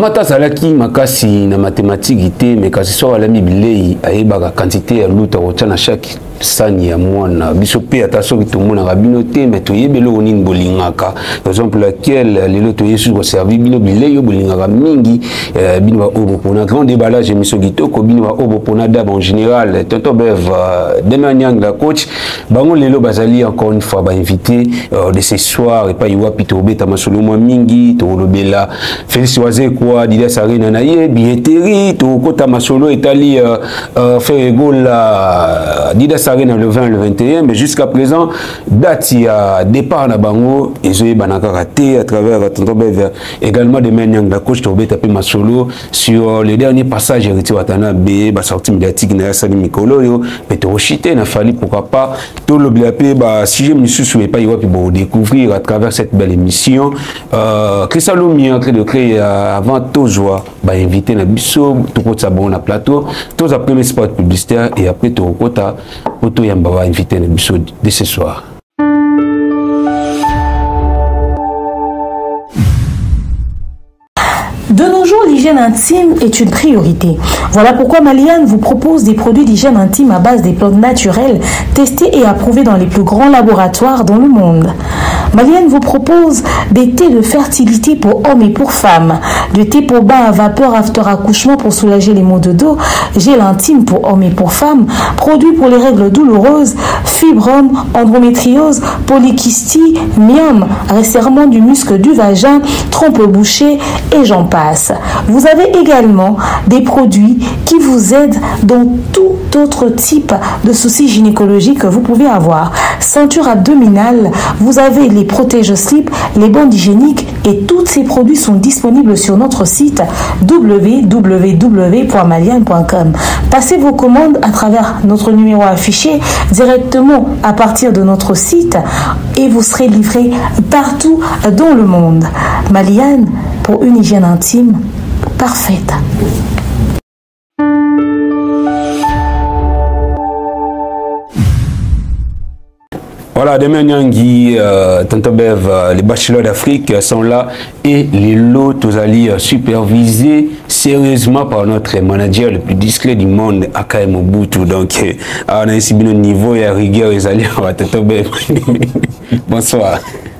amata azalaki makasi na matematiki te me kasi soki alami bilei ayebaka kantite ya luta kotya na chaque sani ya mwana biso mpe ata soki tomonaka bino te me toyebi eloko nini bolingaka par exemple laquelle lelo toyei susu koservi bino bilei oyo bolingaka mingi euh, bino baoyo bopona grand déballage émission kitoko bino baoyo bopona dab en général tonton bev euh, dema niang la coach bango lelo bazali encore une fois bainvité euh, de ce soir epai wapi tokobeta masolo mwa mingi tokolobela félix wazekwa didas arena na ye billetterie tokokota masolo etali euh, euh, feregola didas arena le 20 le 21 mais jusqu'à présent date ya départ na bango ezoyebana kaka te à travers tonton bev Également demain Nyang la coach tobeta pe masolo sur le dernier passage héritier Watanabe ba sortie médiatique na Sali Mikolo yo pe to chité na Fally pourquoi pas to lobela pe ba sujet misusu et pas yo pe bon découvrir à travers cette belle émission euh Christian Lumi en train de créer euh, avant tozwa ba invité na biso to ko bon na plateau toza premier spot publicitaire et après to kota poto yamba ba invité na biso de ce soir De nos jours, l'hygiène intime est une priorité. Voilà pourquoi Maliane vous propose des produits d'hygiène intime à base des plantes naturelles, testés et approuvés dans les plus grands laboratoires dans le monde. Malienne vous propose des thés de fertilité pour hommes et pour femmes, de thé pour bain à vapeur after accouchement pour soulager les maux de dos, gel intime pour hommes et pour femmes, produits pour les règles douloureuses, fibromes, endométriose, polykystie, myome, resserrement du muscle du vagin, trompe bouchée et j'en passe. Vous avez également des produits qui vous aident dans tout autre type de soucis gynécologiques que vous pouvez avoir. Ceinture abdominale, vous avez les les protège slip, les bandes hygiéniques et tous ces produits sont disponibles sur notre site www.malian.com. Passez vos commandes à travers notre numéro affiché directement à partir de notre site et vous serez livré partout dans le monde. Maliane, pour une hygiène intime parfaite. Voilà, demain, Nyangi, euh, Tantobev, euh, les bachelors d'Afrique sont là et les lots Tozali euh, supervisés sérieusement par notre manager le plus discret du monde, Akai Mobutu. Donc, euh, ah, on a ici bien niveau et à rigueur, les alliés, on va Tantobev. Bonsoir.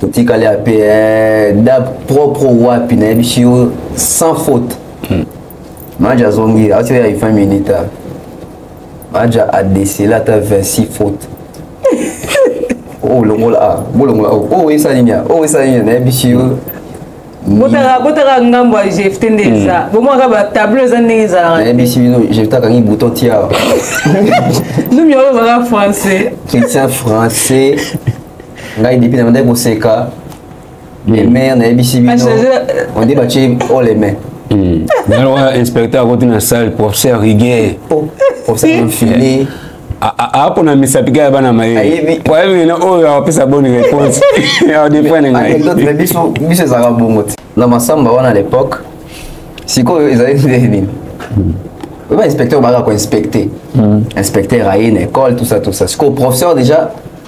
totikali ya mpe eh, da propre wapi nayebisi yo sans faute hmm. maja azongi ati oyo ya 20 minute ah. maja adesele ata 26 faute oyo oh, longola a ah, bolongola oyo oh, oyo oh, esali nia oyo esali nia nayebisi yo botaka botaka ngambo ya jefte nde hmm. eza bomwaka batableau eza ndenge ezalaka nayebisi bino jefte akangi bouton tia numi oyo baka français christian français ngai depuis na bandaki koseka hmm. lemere nayebisi bino onde batye oleme nalo wana inspecteur akoti na salle professeur riguer professeur enfile apona misapi kaka bana mayebina oyo apesa boni réponse adefane ngaibiso ezalaka bongo te na masamba wana l'époque sikoyo ezali nde nini oba inspecteur obaka koinspecte inspecteur aye na école tout ça tout ça sikoyo professeur déjà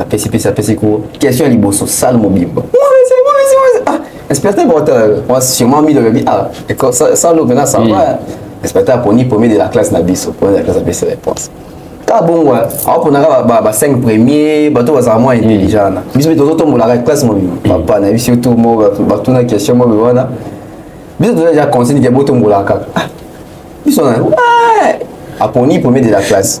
apesi pesi apesi ko question liboso sale mobimba ah, inspecteur botala euh, sûrement milo olobi ah salo mpena ça va inspecteur aponi premier de la classe na biso premier de la classe apesi réponse kaka bongo aoponaka ba 5 premier bato bazala mwa intelligent na biso mpe tozotombolaka classe mobimba papa na biso to batuna question mobimba wana biso toza deja conscient ke botombolaka kaka ah, biso na aponi premier de la classe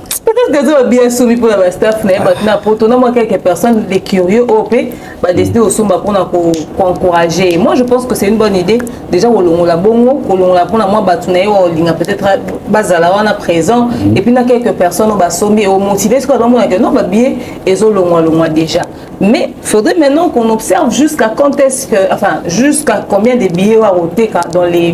peut-être que ezoba bien somi mpona bastaff na ye bato na poto na mwa quelques personnes de curieux oyo mpe badeside kosomba mpona koencourage ye moi je pense que c'est une bonne idée déjà kolongola bongo kolongola mpona mwa bato na ye olinga peut-être bazala wana présent mm. et puis na quelques personnes oyo basombi omotive soki bazomona ke non babillet ezolongwalongwa déjà mais faudrait maintenant qu'on observe jusqu'à quand est-ce que enfin jusqu'à combien de billets oyo akoteka dans les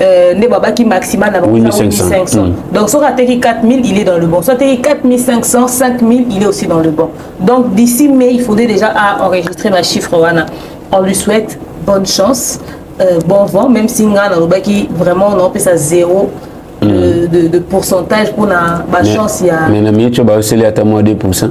Euh, nde babaki maximal na bango 8500 mm. donc soki ateki 4000 il est dans le bon soki ateki 4500 5000 il est aussi dans le bon donc d'ici mai il faudrait déjà à enregistrer bachiffre wana on lui souhaite bonne chance euh, bon vent même si nga nalobaki vraiment naopesa zéro mm. de, de, de pourcentage mpona bachance ya mais na minute oyo baoseli ata mwa 2 pourcent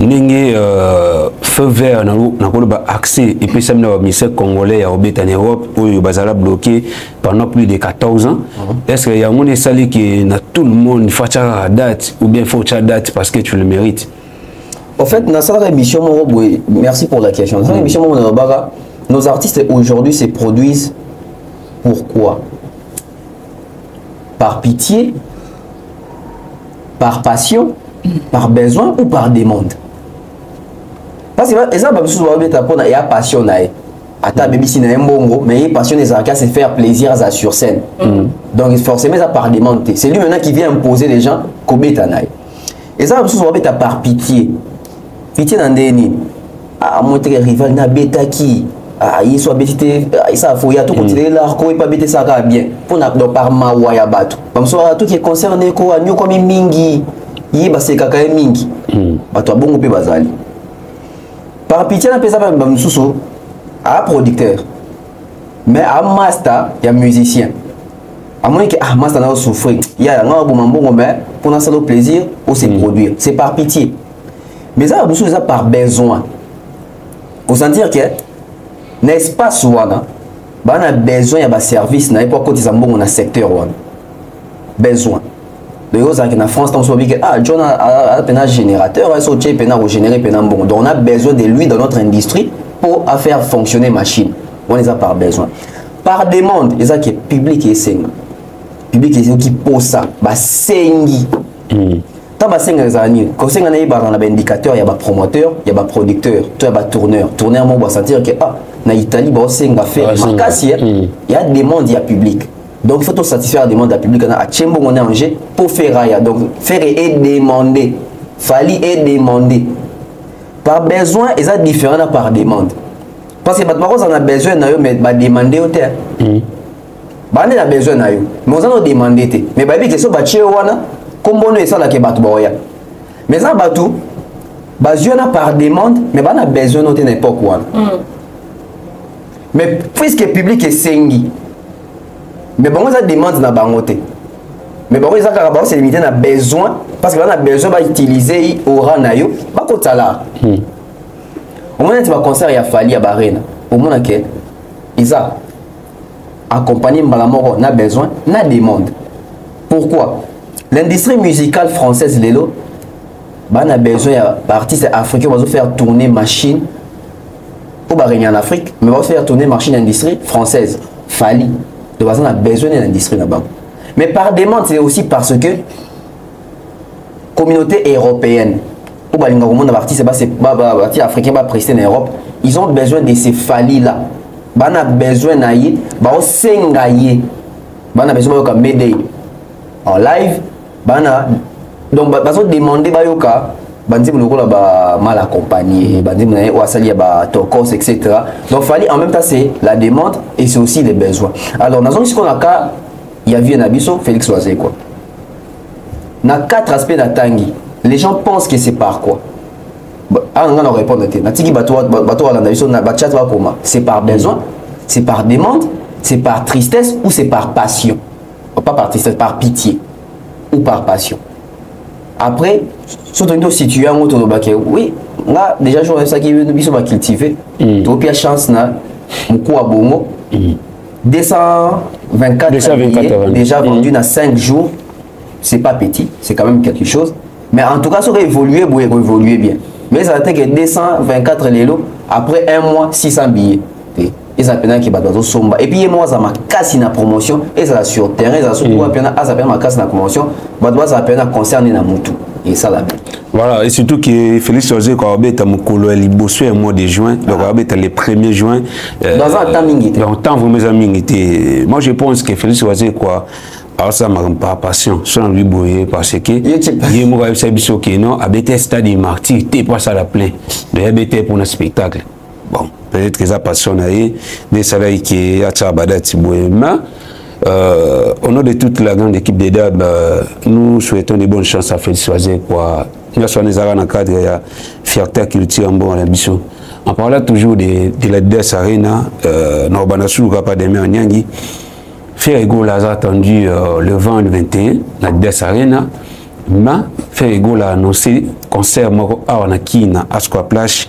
ndenge euh, feu vert nakoloba accès epesami na baministère congolais ya kobeta na europe oyo bazala bloqué pendant plus de 14 ans mhm. est ce que yango nde esali ke na tout le monde fatiaka date ou bien faut tya date parce que tu le mérite en fait nasalaka émission moko boye merci pour la question nasalaka mhm. émission moko nalobaka nos artistes aujourd'hui se produisent pourquoi Par pitié, par passion, par besoin ou par demande parce que eza bato mosusu babeta mpona ya passion na ye ata abebisi na ye mbongo mais ye passion ezalaki se faire plaisir aza sur scène mm. donc forcément eza par demande te c'est lui maintenant qui vient imposer les gens kobeta na ye eza bato mosusu babeta par pitié fiti na ndenge nini amonteke ah, rival nabetaki ah, yesu abeti te ah, esa foya tokontinue mm. larko epe abetesaka bien mpona do par mawa ya bato bamosusu baa toke concerne eko anyokwami mingi ye basekaka ye mingi mm. bato ya bongo mpe bazali par pitie napesa bamosusu aa producteur mais aa master ya musicien amoni ke ah masta nayo souffrir yaya nga aboma mbongo mais mpo nasala plaisir ose mm. produire c'est par pitié mais eza na mosusu eza par besoin kosentir ke na espace wana baa na besoin ya baservice na ye mpo akotisa mbongo na secteur wana besoin donc ozalaki na france ntango sobabi ke ah john aza mpena générateur ye so otie mpena akogénere mpena mbongo donc on a besoin de lui dans notre industrie mpo afaire fonctionner machine wana eza par besoin par demande eza ke public esenga public ezoki posa basengi mm. ntango basengaka ezala nini kosenga na yebaka na baindicateur ya bapromoteur ya baproducteur to ya batourneur tourneur moko basentir ke ah na italie baosenga fere makasi mm. ya demande ya public donc faut tosatisfaire la demande ya public na atie mbongo na yange mpo fere aya donc fere edemande fali edemande par besoin eza différent na par demande parce que bato bakozala na besoin na yo mais bademande yo te hmm. bande na besoin na yo mais oza na odemande te mais bayebi te so batie yo wana nkombono esalaka bato baoya mais eza bato bazwi wana par demande mais bana besoin no te na époque wana hmm. mais puisque public esengi mais bango eza demande na bango te mais bango eza kaka bango se limite na besoin parce que bana besoin bautilize ye ora na yo bakotala hmm. omoni neti baconcert ya fali ya barena omona ke eza accompagné mbala moko na besoin na demande pourquoi l'industrie musicale française lelo bana besoin ya baartiste africain bazofaire tourner machine oyo barenia en afrique mais bazofaire tourner machine industrie française fali donc baza na besoin na industrie na bango mais par demande c'est aussi parce que communauté européenne oyo balinga komona baartiste baartiste africain bapreste na europe ils ont besoin de ce fali là bana besoin na ye baosenga ye bana besoin bayoka mayday en live bana donc bazodemande bayoka banzembo lokola ba mal accompagné banzembo na ye oyo asali ya ba tokos etc donc fali en même temps c'est la demande et c'est aussi les besoins alors nazongi sikoyo na cas ya vie na biso félix wazekwa na quatre aspect na tangi les gens pensent que c'est par quoi awa ah, nga na répondre te natiki bato balanda biso na bachat bakoma c'est par besoin c'est par demande c'est par tristesse ou c'est par passion oh, pas par tristesse par pitié ou par passion après so tolingi tositue yango tolobake oui nga déjà jour oyebisaki biso bacultive hmm. topia chance na mokuwa bongo hmm. 224, 224 déjà vendu dans 5 jours c'est pas petit c'est quand même quelque chose mais en tout cas soki évoluer boye koévoluer bien mais ezala te ke 224 lelo après un mois 600 billets te ezala mpena ke bato bazosomba epuis ye moko aza makasi na promotion ezala sur terrain ezala soki wapi wana aza mpena makasi na promotion bato bazala mpena concerne na mutu esalami voilà et surtout que félix oaze ko abeta mokolo ya liboso ya mois de juin donc ah. abeta le 1er juin euh, dans un temps mingi te donc temps vraiment eza mingi te moi je pense que félix oaze quoi asala makambo par passion so na lobi boye parce que ye moko ayebisa biso ke non abeta stade martyr te mpo asala plein mais abeta mpo na spectacle bon peut-être eza passion na ye nde esalaki ke atyaka badati boye mais euh, au nom de toute la grande équipe de dab euh, nous souhaitons de bonnes chances à félix waze kua nyonso wana ezalaka na cadre ya fierté ya culture ya mbongo na biso en parlant toujours de, de la didas arena euh, na obanda suluka pa demain anyangi fer egola aza attendu euh, le 20 le 21 na didas arena ma fer egola annoncé concert moko awa na kina asqua plage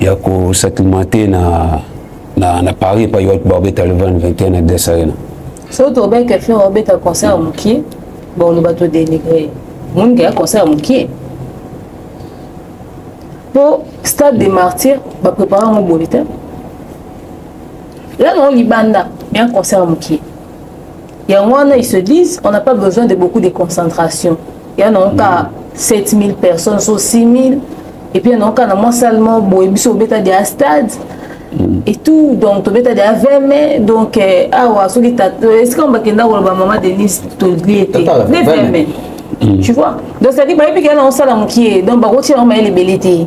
ya ko s'acclimater na na na Paris pa yo ba beta le 20 21 na des arena so to ba ke faire beta concert mukie bon le bateau dénigré mon gars concert mukie po stade des martyrs ba préparer mon bonita là non libanda bien concert mukie yango wana ils se disent on n'a pas besoin de beaucoup de concentration ya nango kaka 7000 personnes so 6000 et puis ya nango kaka na mwa sale moko boye biso obeta dia stade mm. et tout donc tobeta dia 20 mai donc eh, awa soki esika bakenda koloba mama denise tolie ete nde 20 mai mm. tu vois donc c'est-à-dire bayebi kaka na osala mokie donc bakotia yango mayele ebele te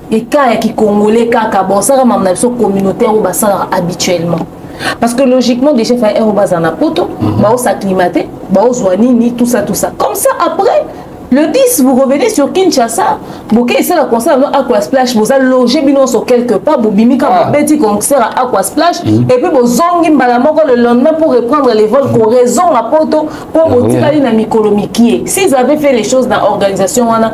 eka ya kikongole kaka bosaka mama na biso communautaire oyo basalaka habituellement parce que logiquement déjà fa ero baza na poto mhm. baosaclimate baozwa nini tout ça tout ça comme ça après le 10 vous revenez sur kinshasa boke esala concert no aqua splash boza loge bino nyonso quelque part bobimi ka ah. bobeti concert ya aqua splash mhm. et puis bozongi mbala moko le lendemain pour reprendre les vols koraison na poto mpo ah, botikali na mikolo mikie s'ils avaient fait les choses na organisation wana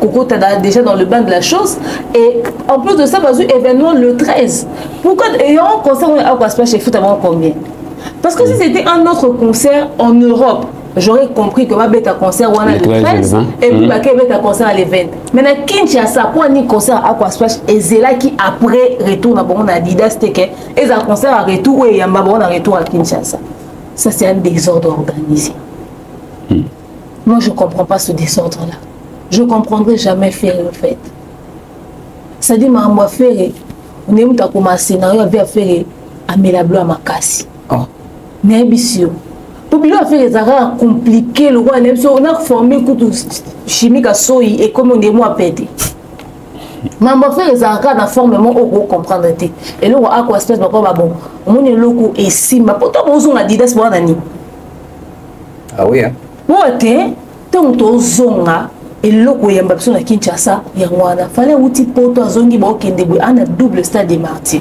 kokotana déjà dans le bain de la chose et en plus de ça bazwi événement le 13 pourquoi yango concert oyo akoaspace efuta bango combien parce que si c'était un autre concert en europe j'aurais compris que babeta concert wana le 13 et puis mm-hmm. bakei beta concert ya le 20 mais na kinshasa mpo ani concert aquasplash ezelaki après retour na bango na adidas te ke ezala concert ya retour oyo eyamba bango na retour ya kinshasa ça c'est un désordre organisé mm. moi je comprends pas ce désordre là je comprendrai jamais ferre en fait cestadire makambo ya ferre ndenge moto akoma scénario ya vie ya ferre amela bilo ya makasi oh. nayebisi yo mpo bilo ya ferre ezalaka komplike lokola nayebi so na forme kutu chimique asoyi ekomi onde mwa pete mambo affaire ezalaka na forme moko oyo kocomprendre te eloko ako aspect bako babon omoni eloko esimba mpo to bozonga didas bwana nini aweya ah boa te ntango tozonga eloko eyamba biso na kinshasa yango wana fale awuti poto azongi baokende boye ana double stade de martyr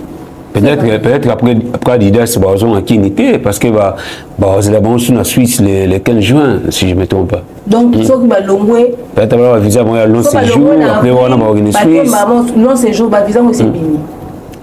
peut-être peut-être après après Adidas bazonga kini te parce que ba bazela bango sur la Suisse le, le 15 juin si je me trompe pas donc mm. soki balongwe peut-être ba visa bango ya long séjour après wana ba organiser Suisse long séjour ba visa ngo c'est bini mm.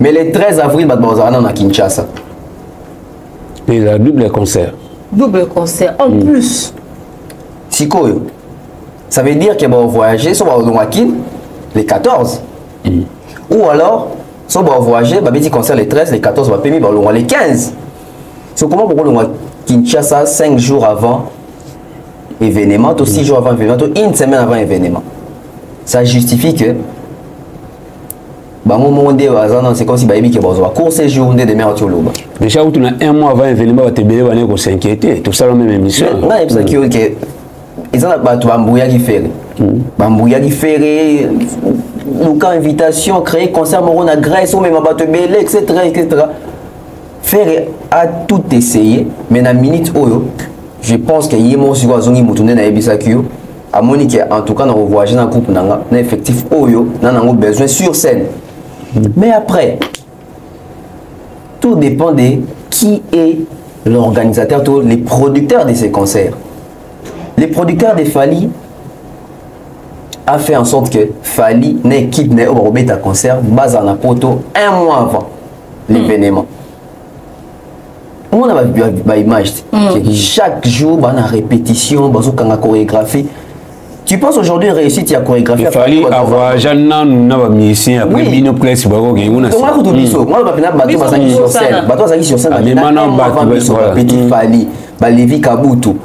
mais le 13 avril bato bakozala nano na kinshasa eza double concert double concert en mm. plus sikoyo ça veut dire que baovoyage so bakozonga kin le 14 mm. ou alors so baovoyage babeti concert le 13 le 14 bapemi balongwa le 15 so comment bokolongwa kinshasa 5 jours avant événement to 6 mm. jours avant événement to une semaine avant événement ça justifie que bango moko nde baza na sequence bayebi ke bazwa course jour nde demeure ti oloba déjà utu na un mois avant événement bato ebele banaye kosinquiété tosala meme émission nga nayebisaki yo ke eza na bato bambuyaki fere hmm. bambuyaki fere luka invitation créer concert moko na grèce omema bato ebele etc etc fere a tout essayé mais na minute oyo je pense ke ye moko sikoyo azongi motu nde nayebisaki yo amoni ke en tout cas nako voyage na groupe nanga na effectif oyo na nango besoin sur scène mais après tout dépend de qui est l'organisateur tout les producteurs de ces concerts les producteurs de Fally a fait en sorte que Fally na équipe na yo bakobeta concert bazala na poto un mois avant l'événement mm. omona baimage te mm. chaque jour bana répétition bazokanga chorégraphie tu penses aujourd'hui réussite ya chorégraphie il fallait avoir jean nanu na ba musicien après bino place ba ko ke nguna c'est moi ko biso moi ba pena bato bazaki sur scène bato bazaki sur scène ba mema na bato ba petit fali ba levi kabutu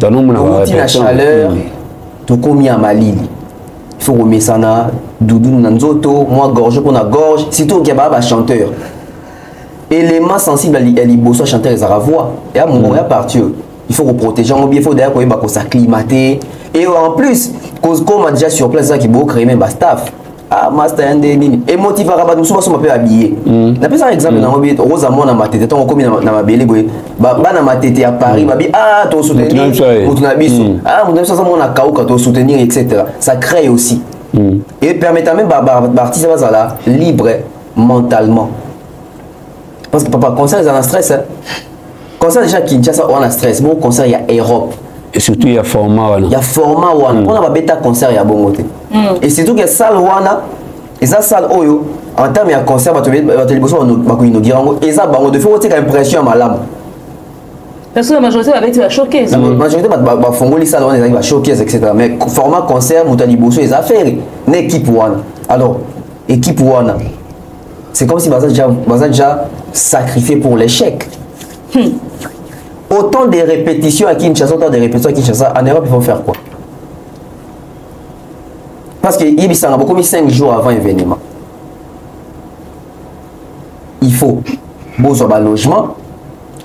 touti na chaleur mm. tokomi ya malili faut komesana dudunu na nzoto mwa gorge mpo na gorge surtout okia baa bachanteur élément sensible ya liboso ya chanteur ezalaka voix ya mongongo mm. ya parti oyo il faut koprotege yango bien faut daya koyeba kosaclimate et en plus kokoma déjà sur place ezalaki bocreme bastaff ah master ya nde nini emotivaka bato mosusu basomba mpe babiye mm. napesaka exemple mm. nango bi okoza mwana matete ntango okomi na mabele boye bana matete ya paris mm. babi ah tosoutenir moto na biso ah moto na biso aza mwana kauka tosoutenir etc ça crée aussi et permettant même baartiste bazala libre mentalement parce que papa concert eza na stress concert déjà kinshasa oa na stress bon concert ya europe et surtout ya format wana ya format wana mpona mm. babeta concert ya bongo te mm. et surtout ke salle wana eza salle oyo en terme ya concert bato liboso bakoinogire yango eza bango defi otika impression ya malamu parce que la majorité babeti ba showcase majorité bafongoli sala wana ezalaki ba showcase etc mais format concert moto ya liboso eza affaire na équipe wana alors équipe wana c'est comme si baza déjà baza déjà sacrifié pour l'échec hmm. autant de répétitions à Kinshasa autant de répétitions à Kinshasa en Europe ils vont faire quoi parce que yebisanga bokomi 5 jours avant événement il faut bozwa balogement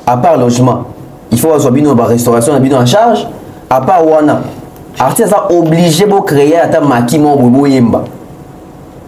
à part logement il faut bazwa bino barestauration na bino en charge à part wana artiste aza obligé bocréer ata maki moko boye boyemba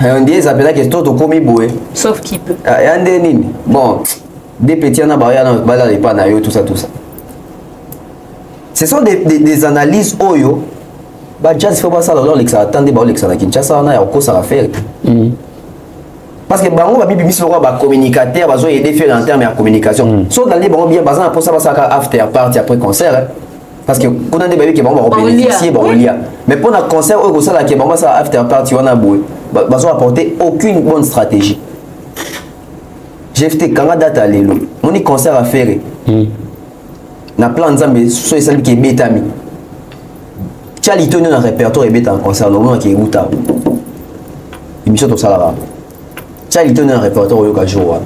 Eh, on dirait eza mpenza ke to tokomi boye sauf qui peut ah, ya nde nini bon des petits wana baya balala epai na yo tout ça tout ça ce sont des, des, des analyses oyo bajaz fo basala ola olekisaka ta nde baolekisa na kinshasa wana ya kokosaka fere mm. parce que bango babibimisi lokola bacommunicateur bazoyede fere en terme ya communication mm. so dalali bango bien baza na mposa basalaka after party après concert parce que kuna nde bayebi ke bango bakobénéficie bakolia mais mpo na concert oyo ekosala ke bango basala after party wana boye bazo apporter aucune bonne stratégie jft kanga date ya lelo moni concert ya fere hmm. na plan nzambe so esali ke ebetami tya litoni na répertoire ebeta na concert nomonaki euta émission tosalaka Charlie Tony un reporter au yoka jour wana.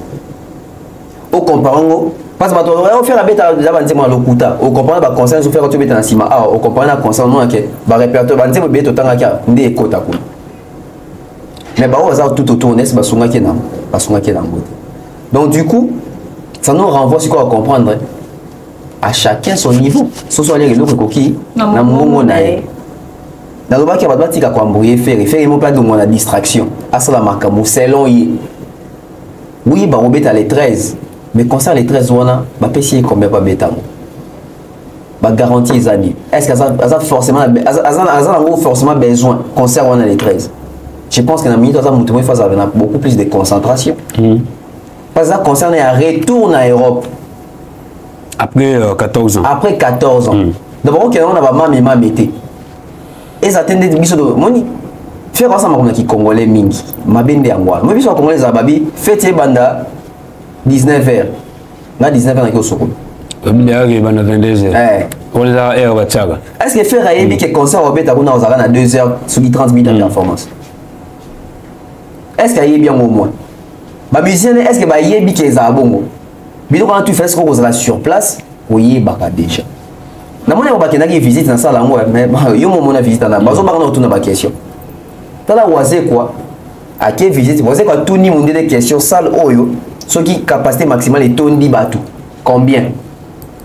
Au comparant ngo parce que bato au faire beta la banze mwa lokuta. Au comparant ba conseils au faire tu beta na sima. Ah au comparant na conseil non que ba repertoire banze mo beto tanga kia nde ekota kuna. Mais ba oza tout autour n'est ba sunga kena. Ba sunga kena ngo. Donc du coup ça nous renvoie sur quoi comprendre. Hein? à chacun son niveau soso alia eloko ekoki na mongongo na ye nalobaki bato batika koambrouye fere fere moko adongwa na distraction asala makambo selon ye oui bakobeta le 13 mais concert le 13 wana bapesi ye combien babetango bagarantie eza nini est ce que aza, aza forcément aza, aza, aza nango forcément besoin concert wana le 13 je pense que na minute aza moto moye fazala na beaucoup plus de concentration mm. aza concert na ya retour na europe après euh, 14 ans après 14 ans mm. donc bakokende yango na bamami mami te eza te ndeti biso moni fere asa makomi ya kikongolais mingi mabe nde yango wana moi biso bakongolais ezala babi feti ebanda 19 heures na 19 heures naki osokoli babindeaka ebanda 22 heures wana eza heure batiaka est ce que fere ayebi ke concert obeta kuna ozalaka na 2 heures soki 30 minutes ya performance est ce que ayebi yango omoi bamusicien est ce que bayebi ke ezala bongo biloko wana tu fais ko kozala sur place koyebaka déjà namoni yango bakendaki visite na sala yango mais yo momona visite wana bazobaka na kotuna baquestion tala wazekwa ake visite wazekwa atuni mondele question sale oyo soki capacité maximale etondi bato combien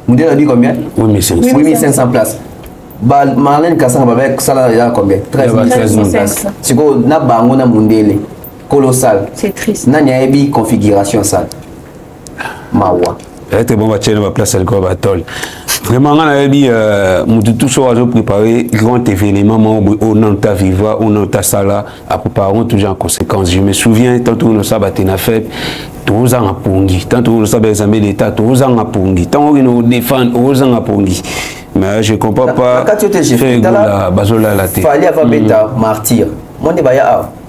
mondele alobi combien 8500 place ba marlene kasanga babasala ya combien 13 000 sikoyo na bango na mondele colossal c'est triste nani ayebi configuration sale mawa ete bon batie na baplace ya likolo batole vraiment ngai nayebi euh, motu tout soki azo prépare grand événement moko boye oyo nano ta viva oyo nano tasala aprépareront toujours en conséquence je me souviens tant tokoki nosala bate na fete tokozanga pongi tant tokoki nosala baexame d'état tokozanga pongi ntango okende kodefendre okozanga pongi mais je comprends pas bazolala te fali avabeta mm. martyr monde baya awa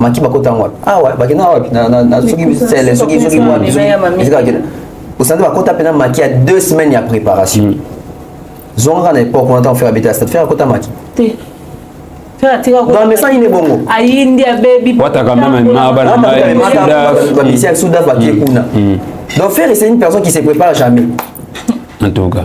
maki bakota yango wapi awa ah, bakenda wapi na soki sele soki soki wapi osandi bakota mpena maki ya deux semaines ya préparation mm. zongaka na époque wana ntango fere abeta stade fere akota maki donc message ine bongo ayindi abebi wataka meme maba na mbaye ya sudaf bapie mm. kuna mm. donc fere c'est une personne qui se prépare jamais en tout cas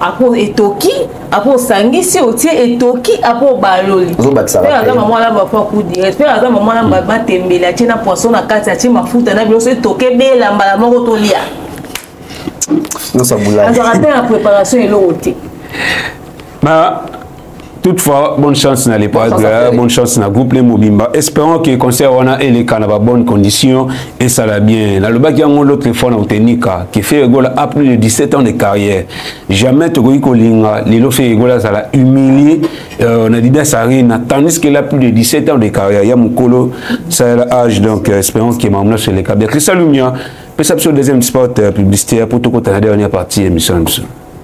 apo etoki apo osangisi otie etoki apo obaloli mpe aza mama alamba apo aku direct mpe aza mama alamba hmm. matembele atie na poisson na kati atie mafuta na biloso etoki ebela mbala moko tolia azwaka te na préparation eloko te toutefois bonne chance na lepadre hein, bonne chance na groupe le mobimba espérons que concert wana eleka na babonne condition esala bien nalobaki yango l'autre fois na otenika ke fe egola a plus de 17 ans de carrière jamais tokoki kolinga lelo fe egola azala humilié euh, na didas arena tandis qu'il a plus de 17 ans de carrière ya mokolo sala âge donc euh, espérons que mamna se eleka bien christian lumia pesa biso deuxième sport euh, publicitaire mpo tokotana de wana ya partie émission na biso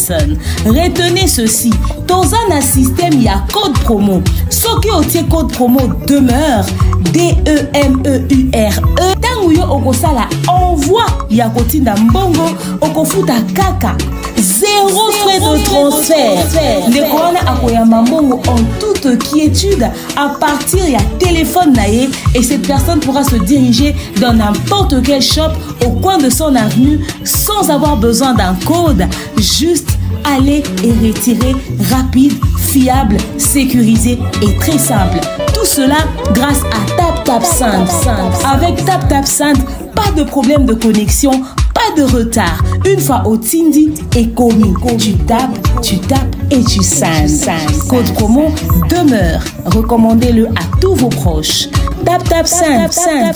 personne retenez ceci toza na système ya code promo soki otie code promo demeure demeure e. ntango yo okosala envoi ya kotinda mbongo okofuta kaka zero frais de transfert ndeko wana akoyamba mbongo en toute quiétude à partir ya telefone na ye et cette personne pourra se diriger dans n'importe quel shop au coin de son avenue sans avoir besoin d'un code juste aller et retirer rapide fiable sécurisé et très simple tout cela grâce à Sand. Avec Sand, pas de problème de connexion, pas de retard. Une fois au Tindi et commis, tu tapes, tu tapes et tu sings Code promo demeure. Recommandez-le à tous vos proches. Tap tap simple, simple.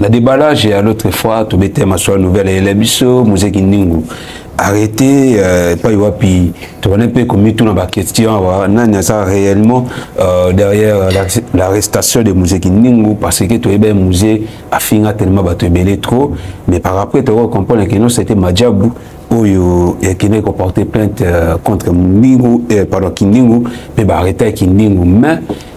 na deballage ya l'autre fois tobete masolo nouvelle eyela biso mose kindingu arrêté euh, epai euh, wapi tobandi mpe komituna baquestion awa nani aza réellement euh, derrière l'arrestation de muse kindingu parce que toyebi muse afinga tellement bato ebele trop mais par après tokoki comprendre que non c'était majabu oyo ekendeki koporte plainte euh, contre kindingu euh, pardon kindingu mpe baarreta kindingu mais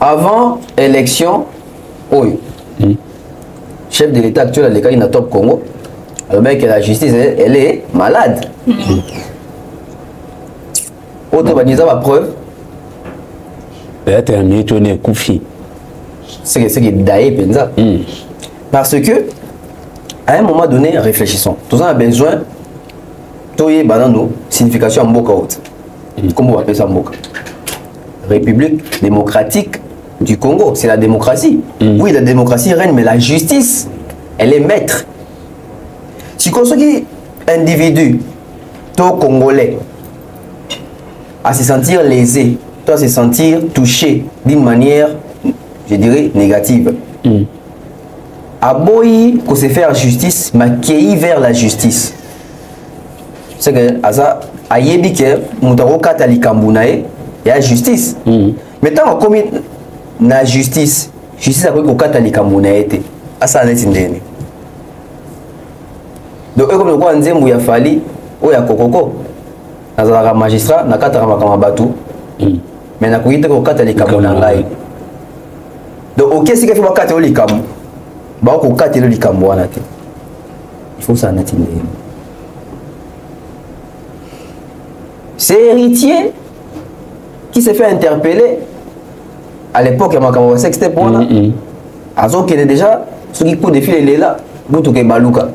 avant élection oyo hmm. chef de l'état actuel alekaki na top congo alobaki que la justice elle est malade hmm. oyo tobandi eza bapreuve peut-être ya mietoni ekufi seke daye mpenza hmm. parce que à un moment donné réfléchissons toza na besoin de la signification Comment mboka ote ça ça mboka république démocratique du Congo, c'est la démocratie. Hmm. Oui, la démocratie règne, mais la justice elle est maître sikoyo soki individu to congolais à se sentir lésé to à se sentir touché d'une manière je dirais négative mm. aboyi ko se faire justice ma kei vers la justice c'est que aza ayebi ke moto akokata likambo na ye ya justice mm. mais ntango akomi na justice justice akoki kokata likambo na ye te asala neti ndeni donc ekomi lokola nzembo ya fali oyo ya kokoko nazalaka magistrat nakataka makambo ya bato mm. mais nakoki te kokata likambo na ngai donc oke esika ifo bakata yo likambo bakokatela yo likambo wana te ifo osala nati ndenge c'est héritier qui s'est fait interpeller à l'époque ya makambo ya sexte mpo wana azokende déjà soki coup de fil elela butuka ebaluka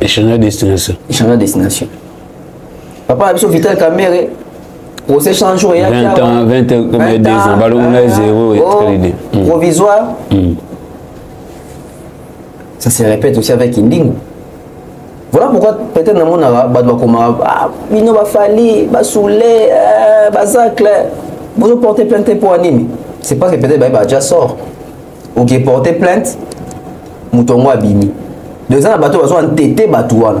échangeur destination échangeur destination papa na biso vital kamere procès change oyo eyaki 20 ans 20 ans comme 2 ans balongo na zéro etikali de hmm. provisoire hmm. ça se répète aussi avec indingo voilà pourquoi peut-être namonaka bato bakomaka ah, bino bafali basule euh, bazacle bozo porte plainte te mpo ya nini c'est parce que peut-être baye baja sort oke porte plainte moto yango abimi donc eza na bato bazwa ntete bato wana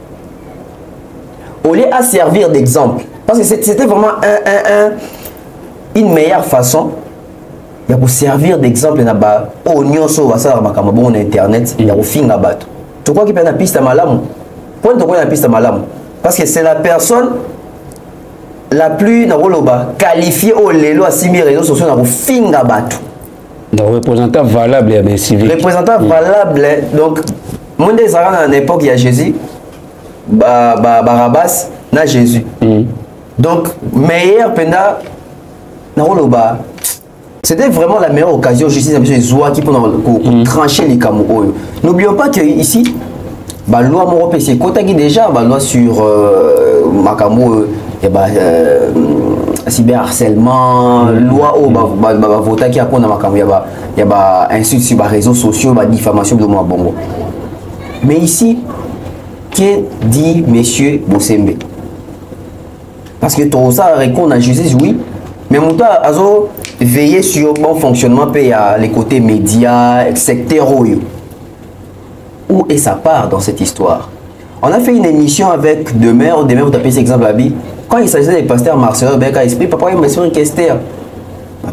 au lieu à servir d'exemple parce que c'était vraiment un, un, un, une meilleure façon ya koservir d'exemple na baoyo nyonso oyo basalaka makambo bongo na internet ya kofinga bato tokwaki mpe na piste ya malamu mponi tokwaki na piste ya malamu parce que c'est la personne la plus nakoloba qualifié oyo lelo asimbi réseau sociaux na kofinga bato donc représentant valable ya bacivil représentant mm. valable donc moi nde ezalaka na époque ya jésus barabas ba, ba na jésus mm. donc meilleur mpenza nakoloba c'était vraiment la meilleure occasion justice na biso ezwaki mpona kotranche likambo oyo n'oublions pas que ici ba loi moko pe c'est kotaki déjà ba loi sur euh, makambo et eh ba ben, euh, cyberharcèlement mm. loi oyo bavotaki mpona makambo ya bainsulte sur baréseaux sociaux badifamation biloko mwa bongo mais ici que dit monsieur bosembe parce que tozosala répondre na justice oui mais moto azo veiller sur bon fonctionnement mpe ya le côté média secteur oyo Où est sa part dans cette histoire On a fait une émission avec Demeure, Demeure, vous avez cet exemple à Bi. Quand il s'agissait des pasteurs Marcelo Beka Esprit, papa, il m'a sur une question.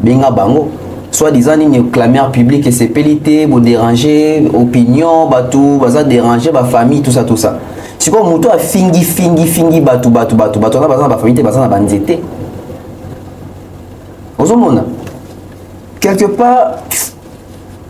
Benga Bango. soi-disant nini clameur public esepeli te boderange opinion bato baza déranger bafamille tout ça tout ça sikoyo moto afingi fingi fingi bato bato bato bato wana baza na bafamille te baza na banzete ozomona quelque part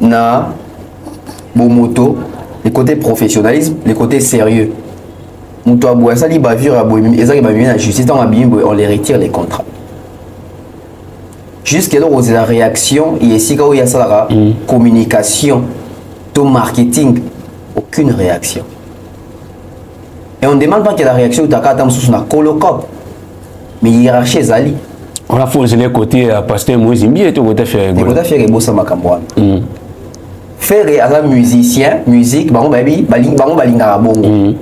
na bomoto le côté professionnalisme le côté sérieux moto aboye asali bavure aboye ezaki babimi na justice ntango abimi boye on les retire les contrats jusque eloko ozela réaction ya esika oyo asalaka mm. communication to marketing aucune réaction et on demande pas que la réaction otakata mosusu na colocop mais hiérarchie ezali on a force les côtés ya pasteur Moïse Mbiye to kota faire ko kota faire bosa makambo wana mm. Ferre aza musicien musique bango bayebi bango balingaka bongo mm.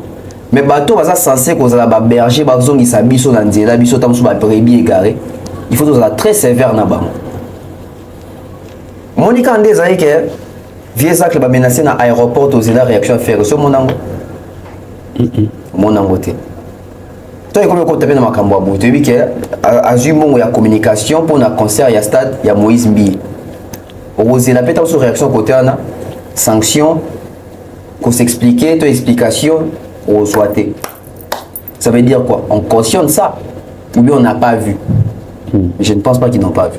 mais bato baza censé kozala baberger bazongisa biso na nzela biso ta mosusu babrebi égaré il faut tozala très sévère na bango monika nde ezali ke vieux zacle bamenace na aéroport tozela réaction ya ferre so monango monango te to ekomi okota mpe na makambo ya boye toyebi ke azwi mbongo ya communication mpo na concert ya stade ya moïse mbi okozela mpe ntango réaction kote wana sanction kosexplike to explication ozwa te ça veut dire quoi on cautionne ça ou bien on n'a pas vu hmm. je ne pense pas qu'ils n'ont pas vu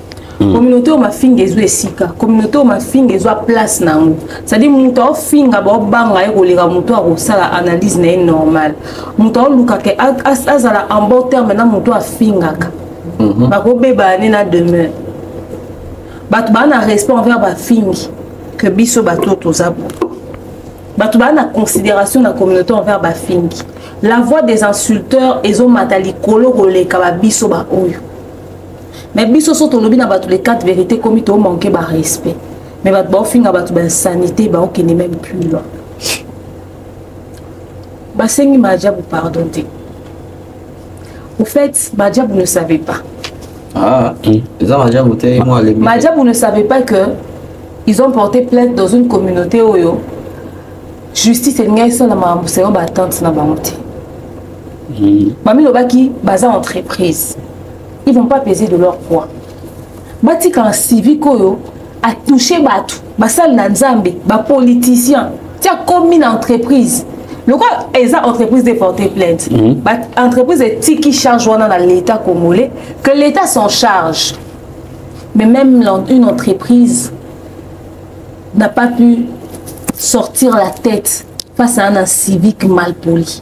Mm. communauté oyo mafinga ezwa esika communauté oyo mafinga ezwa place na yango cestadire moto aofinga baobanga ye koleka moto akosala analyse na ye normale moto aolukaka azala en bon terme na moto afingaka mhm. bakobebana ne na demeure bato baa na respect envers bafingi que biso bato oyo toza bo bato baa na considération na communauté envers bafingi la voix des insulteurs ezomata likolo koleka babiso baoyo mais biso so tolobi na bato le 4 vérité komi to manque ba respect mais bato baofinga bato ba insanité baokende même plus loin basengi maajabu pardon te au fait maajabu ne savait pas ah, eza maajabu te maajabu ne savait pas que ils ont porté plainte dans une communauté oyo justice elingaki esalama moselo baatente na bango te bamilobaki baza entreprise ils vont pas peser de leur poids batika na civique oyo atouche bato basali na nzambe bapoliticien ti akomi na entreprise lokola eza entreprise de porter plainte mm -hmm. baentreprise etiki charge wana na l'état congolais que l'état s'en charge mais même une entreprise n'a pas pu sortir la tête face à un civique mal poli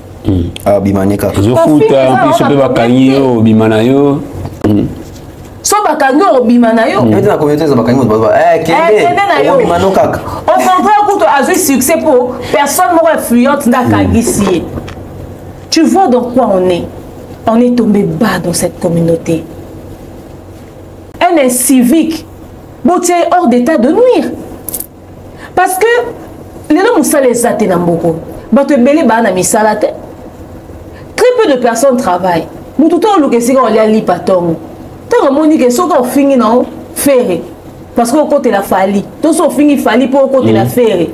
hmm. abima ah, ne kaka ozofuta mpiso mpe bakangi yo obima na yo hmm. so bakangi obima na yo ete na communauté eza bakangi moto eh, eh, kende na yo obima no kaka au contraire kutu azwi succès mpo personne moko influente nde akangisi ye tu vois dans quoi on est on est tombé bas dans cette communauté un incivique botia ye hors d'état de nuire parce que lelo mosala eza te na mboko bato ebele baa na misala te très peu de personnes travaille moto to oluka esika olia lipa ntongo ntango omoni ke soki ofingi nao fere parce que okotela fali to so ofingi fali mpo okotela mm. fere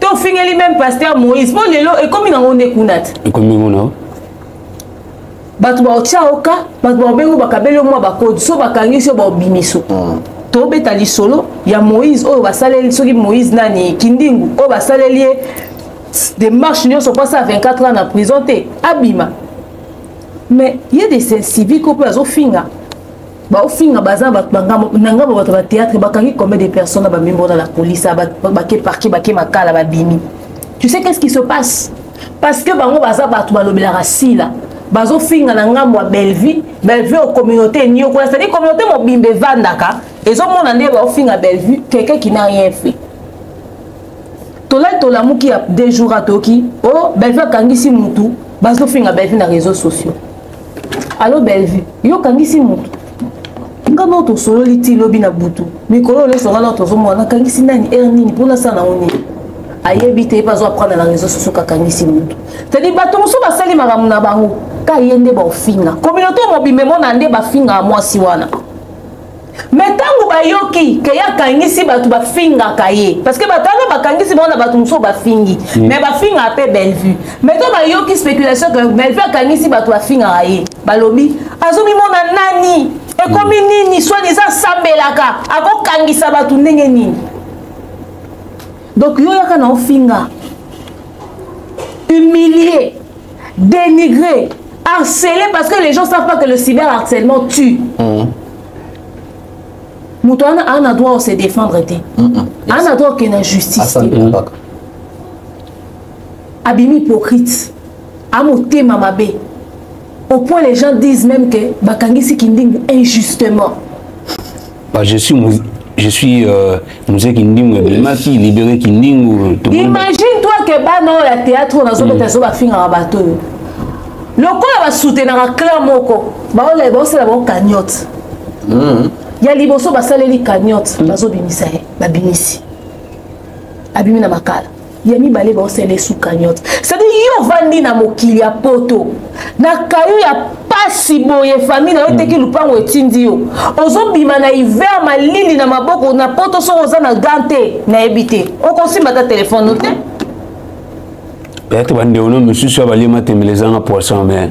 to ofingeli meme paster moïse mpo lelo ekomi nango nde kuna te ekomi ngo nao bato baotya yo ka bato baobengi bakabeli yo mwa bakodi so bakangisi yo baobimiso mm. tobeta lisolo ya moïse oyo basaleli soki moïse nani kindingu oyo basaleli ye démarche nyonso mpo asala 24 ans na prison te abima mais ye de civique oyo mpe azofinga baofinga baza bato na ngambo bato ya bateatre bakangi combien de personnes na bamembre na la police bake parke bake makala babimi tu sais qu'est-ce qui se passe parce que bango baza bato balobelaka sila bazofinga na ngambo ya bellevue bellevue o communauté eniokola c'est-à-dire communauté mobimba evandaka ezomona nde baofinga bellevue quelqu'un qui n'a rien fait tolai tolamuki ya deux jours atoki o oh, bellevue akangisi mutu bazofinga bellevue na réseaux sociaux alo bellevue yo okangisi motu nga nao tosololi ti lobi na butu mikolo oyo nyonso nga nao tozomona nakangisi nani ere nini mpo nasala yango nini ayebi te ye mpe azo aprendre na réseau soso kakangisi motu tadi bato mosusu basali makambo na bango ka ye nde baofinga communauté mobimba emona nde bafingaka mwasi wana me ntango bayoki ke ye akangisi bato bafingaka ye parceke bato wana bakangisi bango na bato mosusu bafingi mm. me bafingaka mpe bellevue me to bayoki spéculation ke bellevue akangisi bato bafingaka ye balobi azomimona nani ekomi mm. nini swani eza asambelaka akokangisa bato ndenge nini donc yo yaka na ofinga humilie dénigrer harceler parce que les gens savent pas que le cyber harcèlement tue mm. moto wana ana droit ose défendre te ana droit okende na justice te abimi hypocrite amotema mabe au point les gens disent même que bakangisi kindingu injustement Bah, je suis je suis euh, musée kindingu ebimaki libere kindingu imagine toi que bana oyo ya théâtre oyo nazobeta ezo bafingaka bato oyo lokola basutenaka clan moko baola baosala bango cagnote hmm. ya liboso basaleli cagnote hmm. bazobimisa ye babimisi abimi na makala ya mibale baosala esu cagnote cetadi yo ovandi na mokili ya poto na kayo ya pasi boye famille na yo teki lupango etindi yo ozobima na hiver malili na maboko na poto soko oza na gan te nayebi te okosimba ata telefone no te peut-être bandeko no mosusu ya balima tembele ezanga poisson mais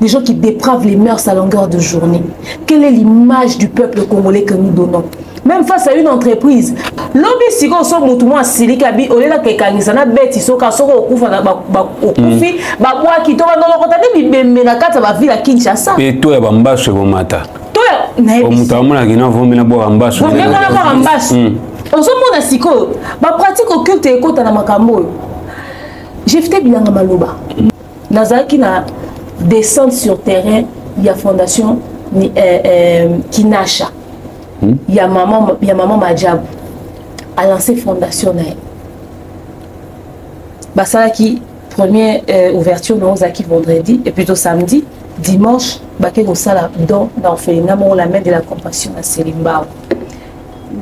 des gens qui dépravent les mœurs à longueur de journée. Quelle est l'image du peuple congolais que nous donnons Même face à une entreprise, lobi siko so mutu mwa silika bi olela ke kangisa na beti soka soko okufa na okufi mm. ba bwa ki to ba nolokota ni bibembe na kata ba villa Kinshasa. Et toi ya bambaso komata. To ya o mutu amona ki na vombi na bwa bambaso. Vombi na bwa bambaso. Mm. Ozomona siko ba pratique occulte ekota na makambo. J'ai fait bilanga maloba. nazalaki na descente sur terrain ya fondation ni, eh, eh, kinasha hmm? ya mama ya mama majabu alance fondation na ye basalaki première euh, ouverture na ozalaki vendredi et plutôt samedi dimanche bake kosala don na orphelinat moko la main de la compassion na selimbao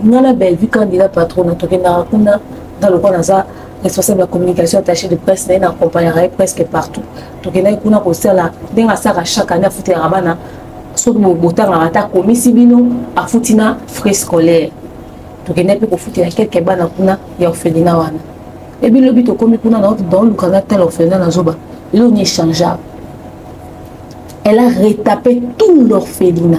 nga na bellevue candidat patrona tokendaka kuna nga lokola naza responsable ya communication attaché de presse naye na accompagnaka ye presque partout tokendaki kuna kosala ndenge asaka chaque année afutelaka bana soki botangaka ata akomisi bino afuti na frais scolaire tokendaki mpe kofutela kelke bana kuna ya orphelina wana ebi lobi tokomi kuna na baoluka na tala orphelina na zoba elongi echangeable elle a retapé tout l'orphelina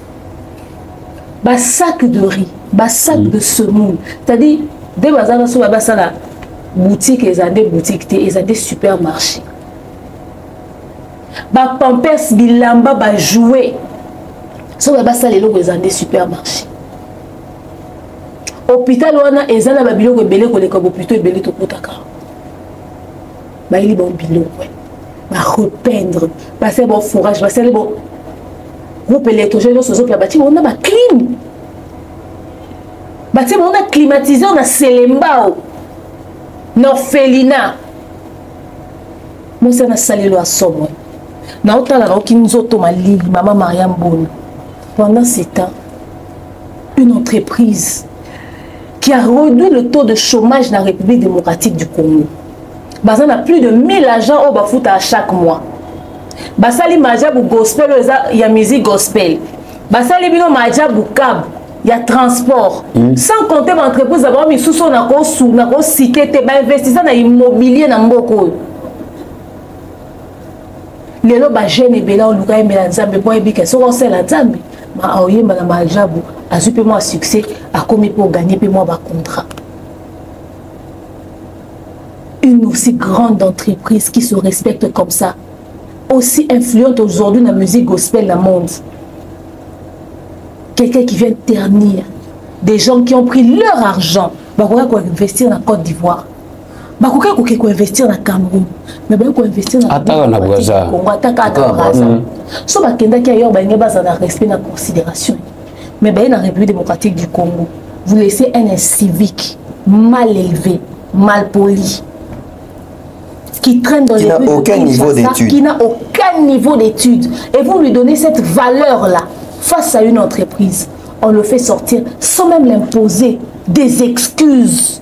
ba sac de riz ba sac mm. de semoule c'est-à-dire nde baza na so basala boutique eza nde boutique te eza nde supermarché bapampers bilamba bajouet soki basala eloko eza nde supermarché hôpital wana eza na babiloko ebele koleka bopito ebele tokutaka bayeli bango biloko ba repeindre basali bango forage basali bango groupe électrogène nyonso ozopela batie bango na baclime batie bango na climatiseur na selembao na orphelina mosana salelo ya somo naotala naoki nzoto malili mama maria mboni pendant ce temps une entreprise qui a réduit le taux de chômage na république démocratique du congo baza na plus de 1000 agents oyo bafutaka chaque mois basali majabu gospel oyo eza ya musique gospel basali bino majabu cab ya transport mm. sans compter baentreprise ya bango misusu oyo nakosite te bainvestisa na immobilier na mboka oyo lelo bajeune ebele oluka yembela nzambe mpo ayebika soki osala nzambe ma aoyemba na maajabu azwi mpe mwa succès akomi mpo oganye mpe mwa bacontrat une aussi grande entreprise qui se respecte comme ça, aussi influente aujourd'hui dans la musique gospel dans le monde. Quelqu'un qui vient ternir des gens qui ont pris leur argent, bah, pour investir dans la Côte d'Ivoire. bakoki akoki koinvestir na cameroun mais bakoki koinvestir nakongo ataka ata braza so bakendaki ayor balingi bazala na respect na considération mais dans la république démocratique du congo vous laissez un civique mal élevé mal poli qui traîne dans les rues aucun qui n'a aucun niveau d'études et vous lui donnez cette valeur là face à une entreprise, on le fait sortir sans même l'imposer des excuses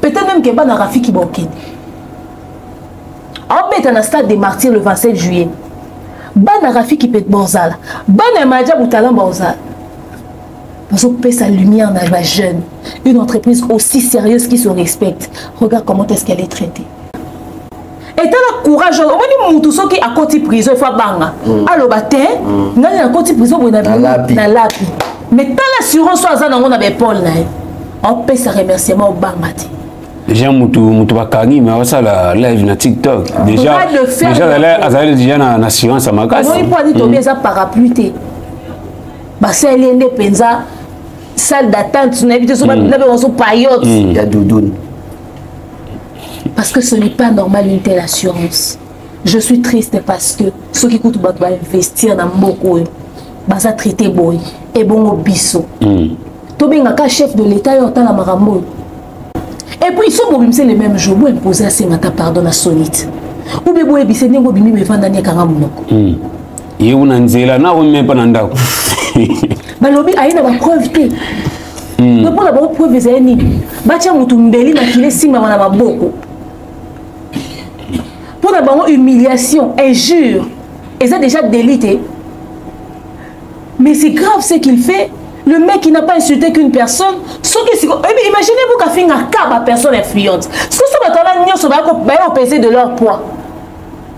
peut-être même que bana rafiki bokende abeta na stade de martyr le 27 juillet bana rafiki mpe bozala bana ya maja butalan bozala bozopesa lumière na ba jeune une entreprise aussi sérieuse qui se respecte regarde comment est-ce qu'elle est traitée etala courage oyo omoni mutu soki akoti prison efo abanga mm. aloba te mm. ngai nakoti prison boye nalapi mais tala assurance oyo aza nango na baepole na ye opesa remerciement obanga te déjà mutu mutu bakangi me asala live na tiktok déjà azali déjà na assurance ya makasi mpo adi tobi mm. eza parapluie te basali ye nde mpenza salle d'attente nayebi te so bato na bango so payote ya duduni parce que ce n'est pas normal une telle assurance je suis triste parce que soki kutu bato bainvestir na mboka oyo baza traité boye ebongo biso mm. tobengaka chef de l'état yo otala makambo oyo epuis so bobimisi le même jour boimpose asengaka pardon na solite ube boyebise ndenge obimi bevandani ekanga monoko mm. ye kuna nzela nakomi meme mpa na ndako balobi aye na bapreuve te hmm. donc mpo na bango preuve ezali nini batya motu mbeli makila esimbama na maboko mpo na bango humiliation injure eza déjà délit te mais c'est grave ce qu'il fait le mec qui n'a pas insulté qu'une personne soki siko ebi eh imaginez vous kafinga ka ba personne influente soki so bato wana nyonso baya kopese de leur poids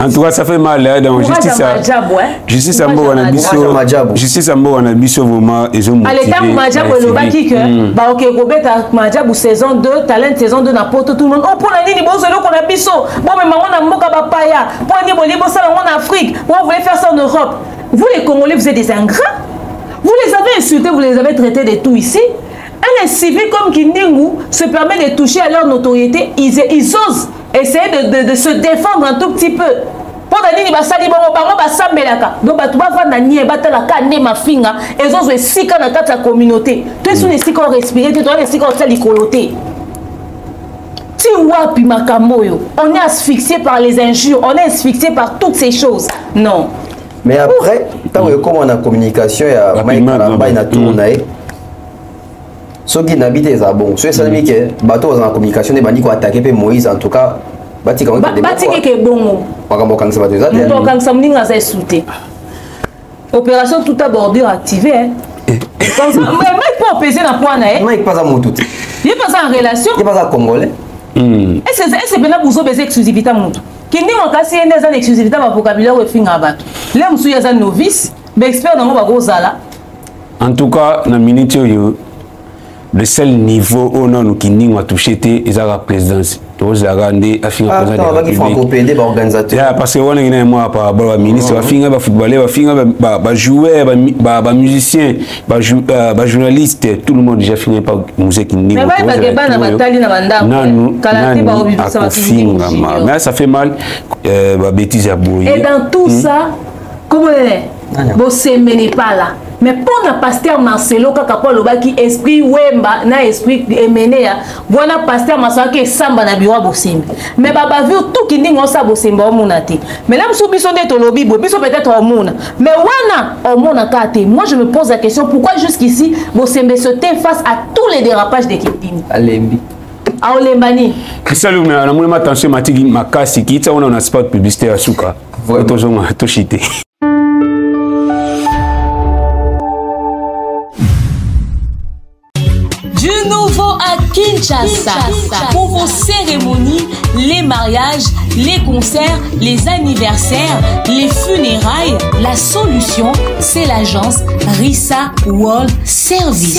en tout cas ça fait mal hein, donc justice à justice à mboka na biso justice à mboka na biso vraiment ezo motiver allez tango majabu elobaki que hmm. ba oke kobeta majabu saison 2 talent saison 2 na poto tout le monde oh pona nini bozo loko na biso bo mema ngo na mboka ba paya pona nini boli bosala ngo na Afrique pona voulez faire ça en Europe vous les Congolais vous êtes des ingrats vous les avez insultés vous les avez traités de tout ici un civil comme Kindingu se permet de toucher à leur notoriété ils, ils osent essayer de, de, de se défendre un tout petit peu mpo na nini basali bongo bango basambelaka donc bato bavanda nie batalaka nde mafinga ezozwa esika na kati ya communauté to esu na esika orespire te toza na esika otya likolo te ti wapi makambo oyo on est asphyxié par les injures on est asphyxié par toutes ces choses non mais après ntango ekoma na communication ya mike kalambay na tour na ye soki nabi te ezala bongo soki esalemi ke bato bazala na communication nde bandi koatake mpe moïse en tout cas batika batikeke ebongo makambo okangisa bato eza moto okangisa moninga aza esu te opération tout à bordure active eh. eh. mike mpo opese na poa na ye mike mpo aza motu te ye mpo aza na relation ye mpo aza congolais hmm. ese mpena buzoba eza exclusivité motu kindingo kasi ye nde aza na exclusivité bavocabulaire oyo efingaka bato le mosusu ye aza novice baexpert nango bakozala en tout cas na minute oyo le seul niveau oyo nanu kindingo atouche te ezalaka présidence tozalaka nde afinga ah, président de république parce que wana ngi naye mwa parabole baministre ah, bafinga bafootballeur bafinga bajoueur bamusicien bajournaliste euh, tout le monde déjà finga pa musée kindingo nanu akofingama mais ça fait mal euh, babétise ya boye hmm? bosemene pala mais mpo na paster marcelo kaka mpo alobaki esprit wemba na esprit emenea wana paster marcelo ake esamba na biro ya bosembe mais babavure tuki ndenge osa bosembe omona te mais na mosusu biso nde tolobi boye biso peut-être omona mais wana omona kaka te moi je me pose la question pourquoi jusqu'ici bosembe se tait face à tous les dérapages de kiptini alembi aolemba nini christian lumela namoni matension matiki makasi kiitisa wana na sport publicité ya suka tozonga toshi te de nouveau à Kinshasa, pour vos cérémonies, les mariages, les concerts, les anniversaires, les funérailles. La solution, c'est l'agence Risa World Service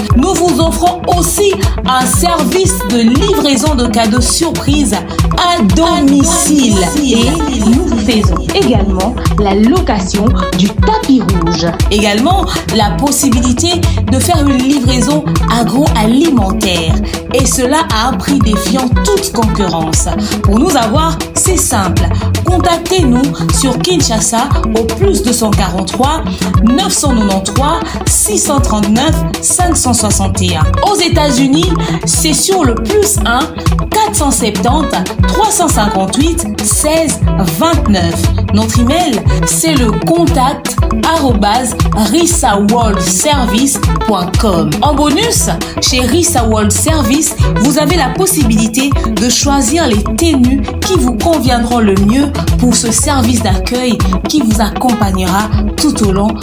Nous vous offrons aussi un service de livraison de cadeaux surprises à domicile. Et nous faisons également la location du tapis rouge. Également la possibilité de faire une livraison agroalimentaire. Et cela a un défiant toute concurrence. Pour nous avoir, c'est simple. Contactez-nous sur Kinshasa au plus 243 993 639 561. Aux États-Unis, c'est sur le plus 1 470 358 16 29. Notre email, c'est le contact risaworldservice.com. En bonus, chez Risa Service, vous avez la possibilité de choisir les tenues qui vous conviendront le mieux pour ce service d'accueil qui vous accompagnera tout au long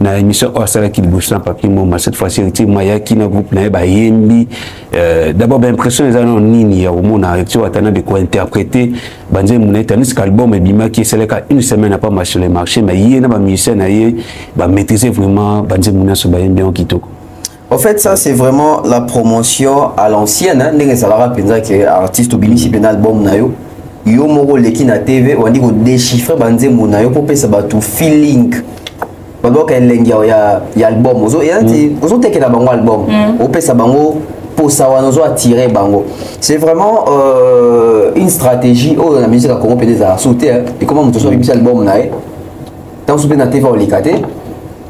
na émission oyo asalaki liboso na papier moma cette fois ci héritier moma ayaki na groupe na ye bayembi euh, d'abord baimpression eza nano nini ya komona héritier watana de kointerprete banzembo na ye tandis que album ebimaki esalaka une semaine apa marché le marché mais ye na bamusicien na ye bamaîtrise vraiment banzembo nyonso bayembi yango kitoko Au fait, ça c'est vraiment la promotion à l'ancienne. Hein. Ndenge Salara penza que artiste obimisi ben album na yo. Yo moko leki na TV, on dit ko déchiffrer banze mona yo pour pesa ba tout feeling. Badoka elengi ya ya album. Ozo ya ti mm. ozo tekela bango album. Mm. Opesa bango posa wana ozo attirer bango. C'est vraiment euh, une stratégie oh la musique à Congo peut-être sauter hein. et comment on te soit album na ye. Tant soupe na TV on l'éclater.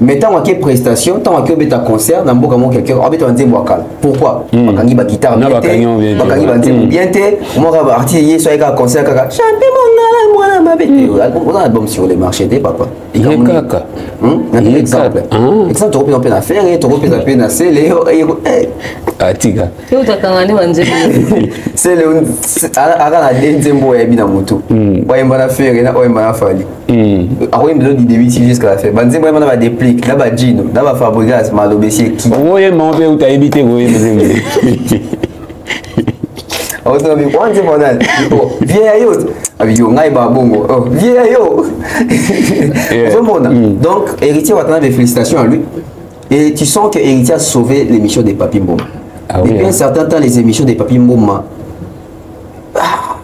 mais ntango ake prestation ntango ake obeta concert na mboka moko yake abeta banzembo ya kala pourquoi hmm. bakangi bagitare bien te bakangi banzembo hmm. bien te moko baartiste ye so aye kaka concert kaka champe mongala mwana mabe te hmm. album oza na album sur le marché te papa kaka exemple exemple tokopesa mpe na ferre tokopesa mpe na sele atika te utakanga nde banzembo sele aka na de nzembo oyebi na motu hmm. oyemba na fere na oyemba na fali hmm. akoyemba ezo didebut ti jusqu'à la fin banzembo oyemba na badeplique na bajino na bafabrigas maloba esi eki okoyemba ngo mpe utayebi te koyemba nzembo akotoka bi kwa nzembo nani vie ya yo yo ngai babongo oh, vie ya yo ozomona hmm. donc héritier watana de félicitation à lui Et tu sens que Héritier a sauvé l'émission de Papi Mboma. Ah Depuis oui, hein. un certain temps, les émissions de Papi Mboma ah,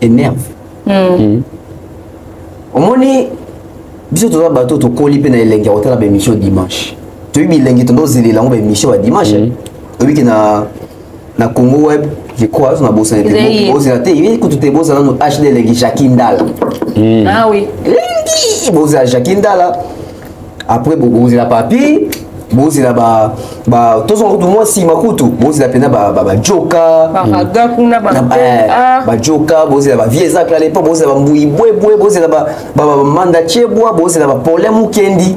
énervent. Mm. Mm. omoni biso toza bato tokoli mpe na elengi ya kotala baémission dimanche toyebi bilengi tondo ozelela yango baémission ya dimanche mm. oyebike na na congo web je crois azo na bosana te bozela te ye kutu te bozala no hd elengi jacqui ndala hmm. ah oui elengi bozela jacqui ndala après bozela papier bozela ba ba tozonga kutu mwa nsima kutu bozela mpenza bajoka bajoka eh, ah. bozela bavie ezakla lepo bozela bambuyi bwebwe bozela bamanda chebwa bozela bapole mukendi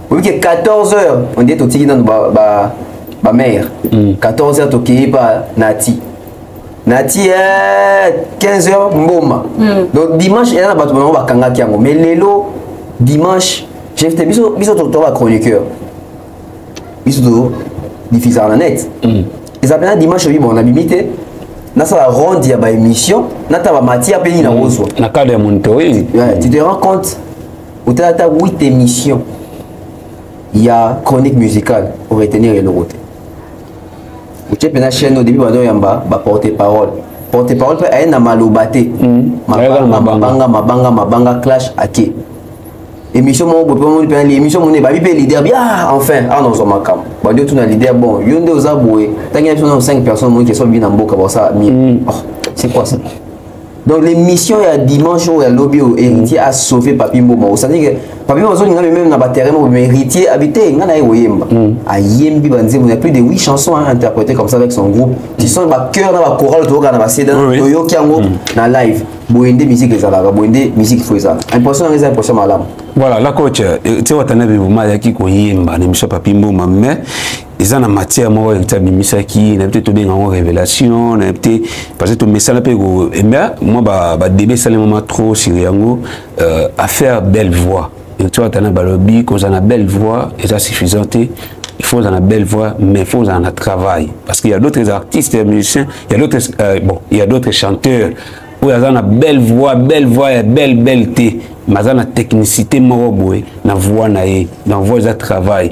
oyebi ke 14 heures on dirait totiki nano bamare 14 heures tokei pa nati nati 15 heures mboma hmm. donc dimanche eza na bato banango bakangaki yango mais lelo dimanche chef te biso biso to ba chroniqueur biso to diffuseur na net mm. eza pena dimanche oyebi bon nabimi te nasala ronde ya baémission natala bamatière mpe nini nakozwa na cadre ya monito oui tu te rends compte otala ata 8 émission ya chronique musicale oretenir eloko te otie mpenza chaîne odebi bando oyamba baporte parole porte parole mpe aye na maloba te hmm. mabanga mabanga mabanga clash ake émission moko bope omoni mpenza émission moni ebabi mpe leader bi ah enfin awa ah, nazwa makambo bandi otuna leader bon yo nde oza boye ntangi na biso na 5 personnes omoni keso bibi na mboka baosala mie hmm. oh, c'est quoi ça donc l'émission ya dimanche oyo ya lobi oyo héritier a sauvé papi mboma osandi ke papi mboma azolinga me meme na baterrain moko mais héritier abi te ngai naye koyemba mm. ayembi banzembo ya plus de 8 chansons hein, interprété comme ça avec son groupe tu sens bacœur na bachoral toyoka na baseda toyoki yango mm. na live boye nde musique ezalaka boye nde musique fo ezala impression yango eza impression malamu voilà la coach euh, te watanabe mboma ayaki koyemba na émission papi mboma mais eza na matière moko yebite abimisaki nayebi te tobenga yango révélation nayebi te parce que tomesala mpe embe eh mwa badebe esalemama trop sur yango euh, affaire belle voix eto ata na balobi kozala na belle voix eza suffisant te il faut ozala na belle voix mais il faut ozala na travail parce qu'il y a d'autres artistes ya musiciens il y a d'autres euh, bon il y a d'autres chanteurs oyo aza na belle voix belle voix ya belle belle te mais aza na technicité moko boye na voix na ye na voix eza travail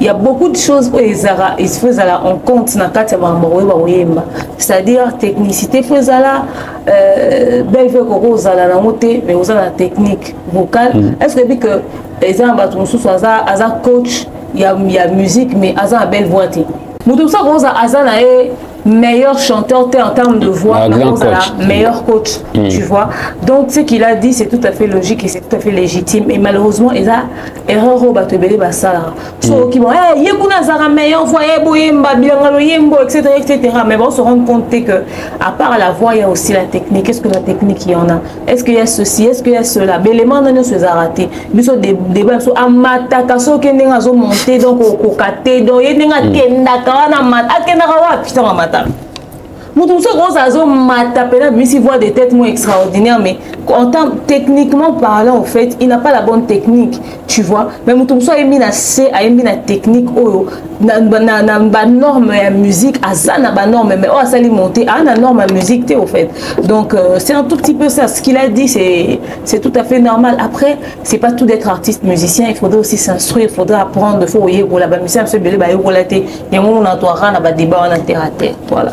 il y a beaucoup de choses oyo ezala il faut ezala en compte na kati ya makambo oyo bakoyemba c'est-à-dire technicité faut ezala euh, belle vie okoki kozala nango te mais oza na technique vocale mm. est ce que ebi que eza na bato mosusu aza, aza coach ya, ya musique mais aza na belle voix te moto mosusu akoza aza na ye meilleur chanteur en termes de voix, ah, la meilleur coach, mm. tu vois. Donc, ce qu'il a dit, c'est tout à fait logique et c'est tout à fait légitime. Et malheureusement, il a erreur au batebele basara. So, mm. qui vont, eh, yekuna zara meilleur voix, eh, boyemba, biangalo, yembo, etc., etc. Mais bon, on se rend compte que, à part la voix, il y a aussi la technique. quest ce que la technique, il y en a est ce que ya ceci est ce que ya cela belema wana nyonso ezalaka te biso deba biso amataka soki ndenge azomonte donc okoka te donc ye ndenge akendaka wana mata akendaka wapi ntango amataka moto mosusu akokosa azomata mpena abimisi voix de tête mo extraordinaire mais en temps techniquement parlant au fait il n'a pas la bonne technique tu vois mais moto mosusu ayembi na se ayembi na technique oyo na, na, na banorme ya musique aza na banorme mais oyo oh, asali monte aa na norme ya musique te au fait donc euh, c'est un tout petit peu ça ce qu'il a dit c'est tout à fait normal après c'est pas tout d'être artiste musicien il faudrait aussi s'instruire il faudrait apprendre fo oyekola bamusicien biso ebele bayekola te yango monatoara na badébat wana terre à terre voilà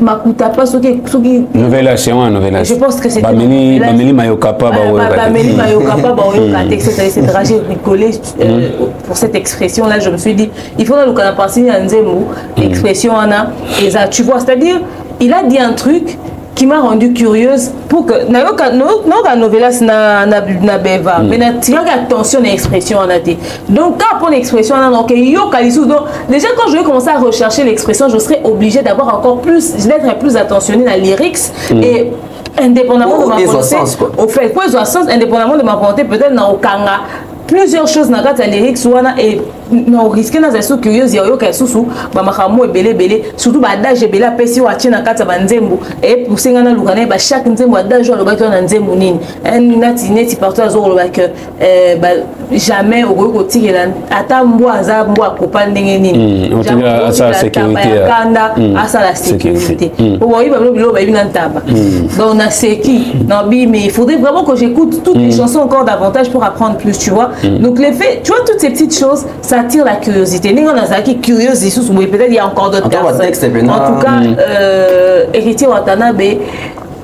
makuta pa soki soki novelation wana novelation je pense que c'est bameli bameli mayoka pa ba oyoka bameli mayoka pa ba oyoka te etc etc j'ai rigolé pour cette expression là je me suis dit il faut naluka na pensée ya nzembo mm. expression wana eza tu vois c'est-à-dire il a dit un truc qui m'a rendu curieuse pour que nayoka nayoka novelas na na na beva mm. mais na tiraka attention na expression wana te Donc, quand on l'expression, non, ok, yo, kalisou, donc, déjà, quand je vais commencer à rechercher l'expression, je serai obligé d'avoir encore plus, d'être plus attentionné dans les lyrics mm. et indépendamment oh, de ma volonté, au fait, quoi, ils ont sens, indépendamment de ma volonté, peut-être, dans Okanga, plusieurs choses na kati ya lyrics wana e na oriske nazali so curieuse ya oyoka lisusu bamakambo ebele ebele surtout baadage ebele apesi oyo atie na kati ya banzembo epouse ngai naluka na ye bachaque nzembo adage oyo alobaki wana na nzembo nini nati neti partout azokoloba que Eh, ba, jamais okoki kotikela ata mbwa aza mbwa akopa ndenge nini hmm, ntaba ya kanda hmm, asala sécurité hmm. okoyiba bino biloko bayebi na ntaba donc na seki na bi mais il faudrait vraiment que j'écoute toutes les chansons encore davantage pour apprendre plus tu vois donc les faits tu vois toutes ces petites choses ça attire la curiosité ndenge wana azalaki curieuse lisusu boye peut-être il y a encore d'autres personnes en tout cas euh, héritier watanabe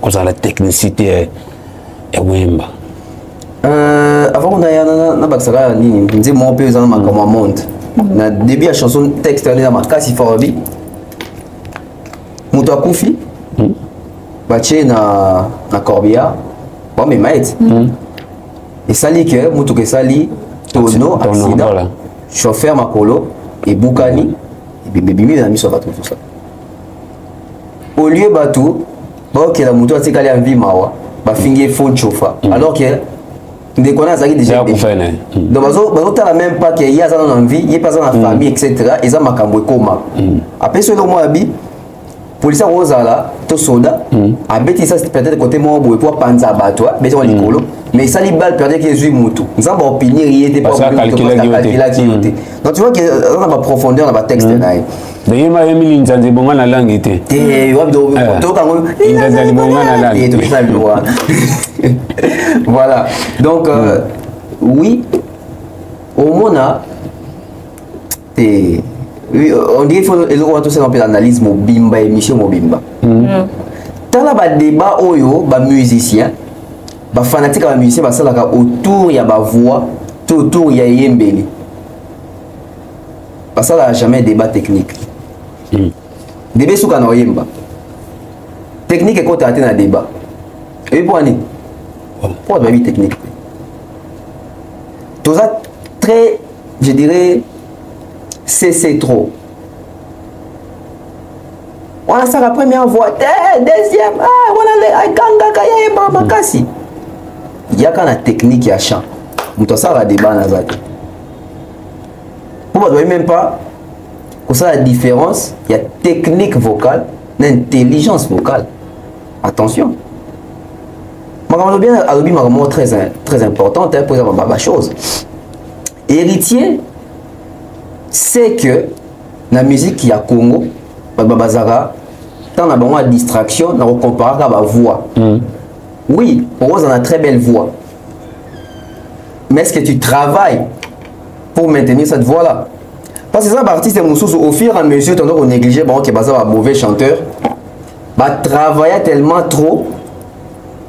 kozala technicité ya, ya koyemba euh, avant kuna ya nabakisaka na, na nini nzembo moko mpe eza na makambo ya monde mm. na début ya chanson texte wana eza makasi fawabi moto akufi mm. batie na, na corbillard bamema ye ti mm. esali ke motuka esali tono accident chauffeur makolo ebukani ebimi na miso ya bato mosusu au lieu bato baokela moto atikali ya mvi mawa bafingi ye fond chauffa mm. alors que ndeko wana azalaki déjà mm. donc bazotala même pas ke ye aza na na mvi ye mpe aza na mm. famille etc eza makambo ekoma apesi yo eloko mwa abi polisi yango ozala to soda abetisa peut-être kote moko boye mpo apanza bato abeti yango likolo mais esali bale peut-être ke ezwi motu nzambe aopinir ye te mpo akalkelaki yo te donc tu vois ke aza na baprofondeur na batexte na ye Beyema ye mili nzanzi bonga na langi te. Te eh, wapi do eh. to kango. Nzanzi bonga na langi. Et tout ça le droit. Voilà. Donc euh, hmm. oui au moins là oui, on dirait faut les autres tout ça on peut analyse mobimba émission mobimba. Hmm. Hmm. Tala ba débat oyo ba musicien ba fanatique ba musicien ba salaka autour ya ba voix tout autour ya yembeli. basalaka jamais débat technique mm. debe suka na oyemba technique ekotaka te na débat ebi mpo ani mpo bato bayebi technique te toza très je dirais cc trop wana asaka première voix te eh, deuxième ah, wana akangaka ya yemba makasi yaka na technique ya chant moto asalaka deba naza te mpo bato bayebi meme pas kosala différence ya technique vocale na intelligence vocale attention makambo alobi alobi makambo moko très, très importante mpo eza baba chose héritier c'est que na musique ya congo bato bazalaka ntango na bango ya distraction na kokomparaka bavoix mm. oui okozala na très belle voix mais est-ce que tu travailles pour maintenir cette voix là parce que eza baartiste mosusu au fur et à mesure tondo konéglige bango ke baza ba mauvais chanteur batravailla tellement trop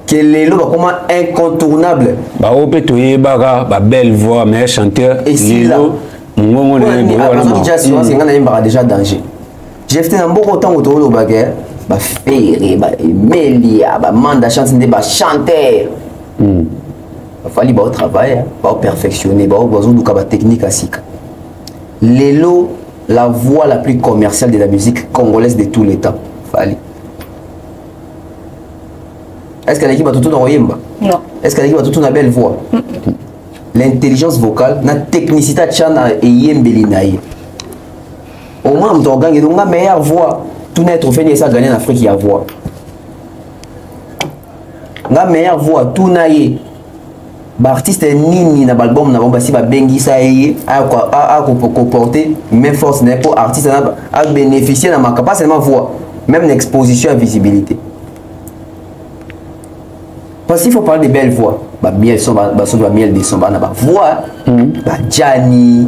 ke lelo bakoma incontournable baoyo mpe toyebaka babelle voix meilleur chanteur lelo mongongo nayeasenga nayembaka déjà danger jefte na mboko ntango tokolobaka eh, bafere baemelia bamanda chance nde bachanteur hmm. bafandi bao travaille bao perfectionne bao bazoluka batechnique ya sika lelo la voix la plus commerciale de la musique congolaise de tous les temps fali est ce que aleki bato to na koyemba est ce que aleki bato to na belle voix l'intelligence vocale na technicité atya na eyembeli na ye au moins moto akogangi donga meilleure voix tuna ye trophée nini esi agane na afrique ya voix nga meilleur voix tuna ye baartiste nini na baalbum na bango basi babengisa ye akoporte main force na ye mpo artiste na abénéficie na maka pas seulement voix même na exposition ya visibilité parce qu'il faut parler de belle voix bamiel son basoki bamiel de son bana bavoix badjani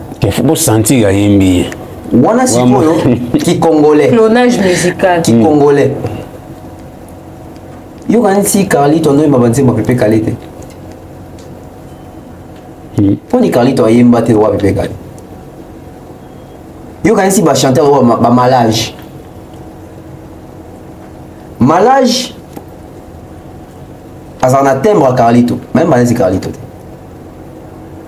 il faut bosentir ayembi ye wana sikoyo kikongolais clonage musical kikongolais hmm. yoka neti carlito andoyemba banzembo pepe kale te hmm. mpo ni carlito ayemba te owa pepe kale yoka neti bachanteur oyo bamalage malage azala na timbre ya carlito mayemba neti carlito te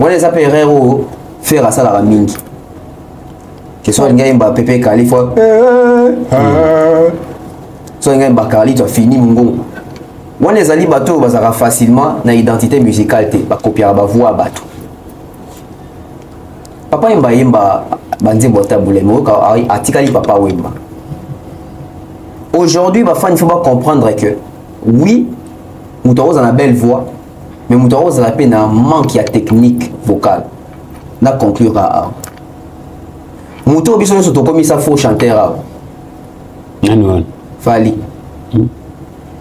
wana eza mpe erreur oyo fer asalaka mingi kesoi alingi ayemba pepe kali fo so alingi ayemba kali to afini mongongo wana ezali bato oyo bazalaka facilement na identité musicale te bakopiaka bavoi ya bato papa yemba ayemba banzembo ata buleme oyoka atikali papa wemba aujourd'hui bafani fo bacomprendre que oui moto akozala na belle voix mais moto yango ozala mpe na manque ya technique vocale na conclure awa moto oyo biso nyonso tokomisa faux chanteur awa nani wana fali hmm.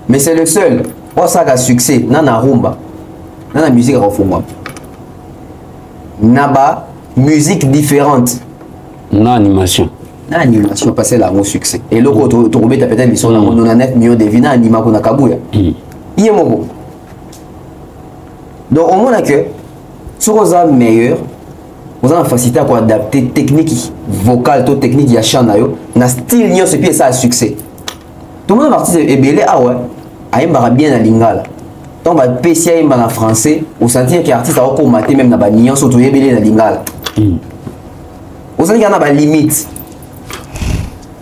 mais c'est le seul oyo asalaka succès na na rumba na na musique akofungwama na ba musique différente na animation na animation passer yango succès eloko tokobeta peut-être mission na yango 99 millions de vie na anima kuna kabuya hmm. ye moko donc omona que soki oza meilleur oza na facilité ya koadapte technique vocale to technique ya chant na yo na style nyonso epuis esala succès tomona baartiste ebele awa ayembaka bien na lingala ntango bapesi ayemba na français osentir ke artiste akokoma te meme na baniance oyo toyebele na lingala hmm. ozali kaka na balimite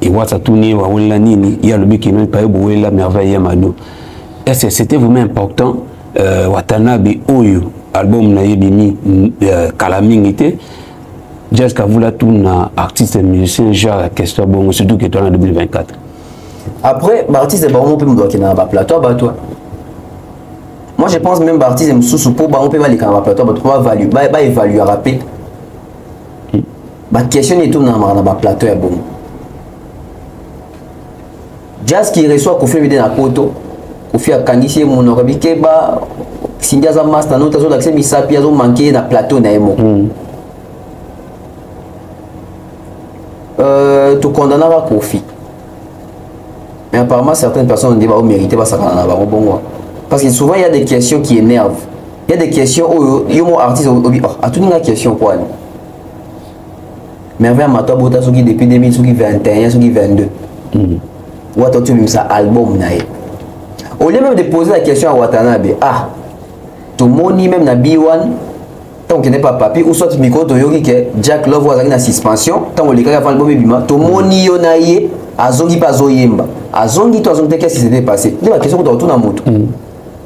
ewasa tuni ye bawelela nini ye alobi kino epaye bowelela merveille ya mado est ce que c'était vraiment important euh, watanabe oyo album na ye bimi euh, kala mingi te jazz kavula tuna artiste musicien genre ya question bongo surtout que toana 2024 après baartiste bango mpe moto akenda na baplateau bato moi je pense même baartiste mosusu mpo bango mpe balekana baplateau bato mpo baévaluaka mpe ba question ni tourna mara na ba plateau ya bongo jazz qui reçoit kofi bide na poto kofi akangisi ye monoko bikeba sindi aza master no tazo lakisa misapi azo manke na plateau na ye moko mm. euh, tokondanaka kofi mais apparemment certaines personnes nde bao mérité basakana na bango bongo parce que souvent il y a des questions qui énervent il y a des questions oyo yo mo artiste atuni nga question kwani merveille mato abota soki depuis 2000 soki 21 soki 22 mm. wata oti obimisa album na ye au lieu même de poser la question ya watanabe ah tomoni même na b1 ntango okende pa papi ou soit mikolo toyoki ke jack love azalaki na suspension ntango olekaki avant album ebima tomoni yo na ye azongi mpe azoyemba azongi to azongi te kesi sete passé nde bakestion kuta kotuna motu mm.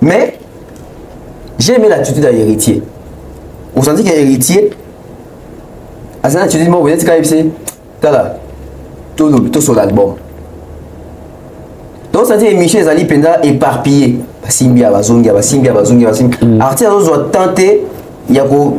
mais j'ai aimé l'attitude ya héritier osanzi ke héritier aza na attitude moko neti kayebisi eh, tala tosola album donc osanzi émission ezali mpenza éparpillé basimbi ya bazongi ya basimbi ya bazongi ya basimbi mm. artiste azozwa temps te ya ko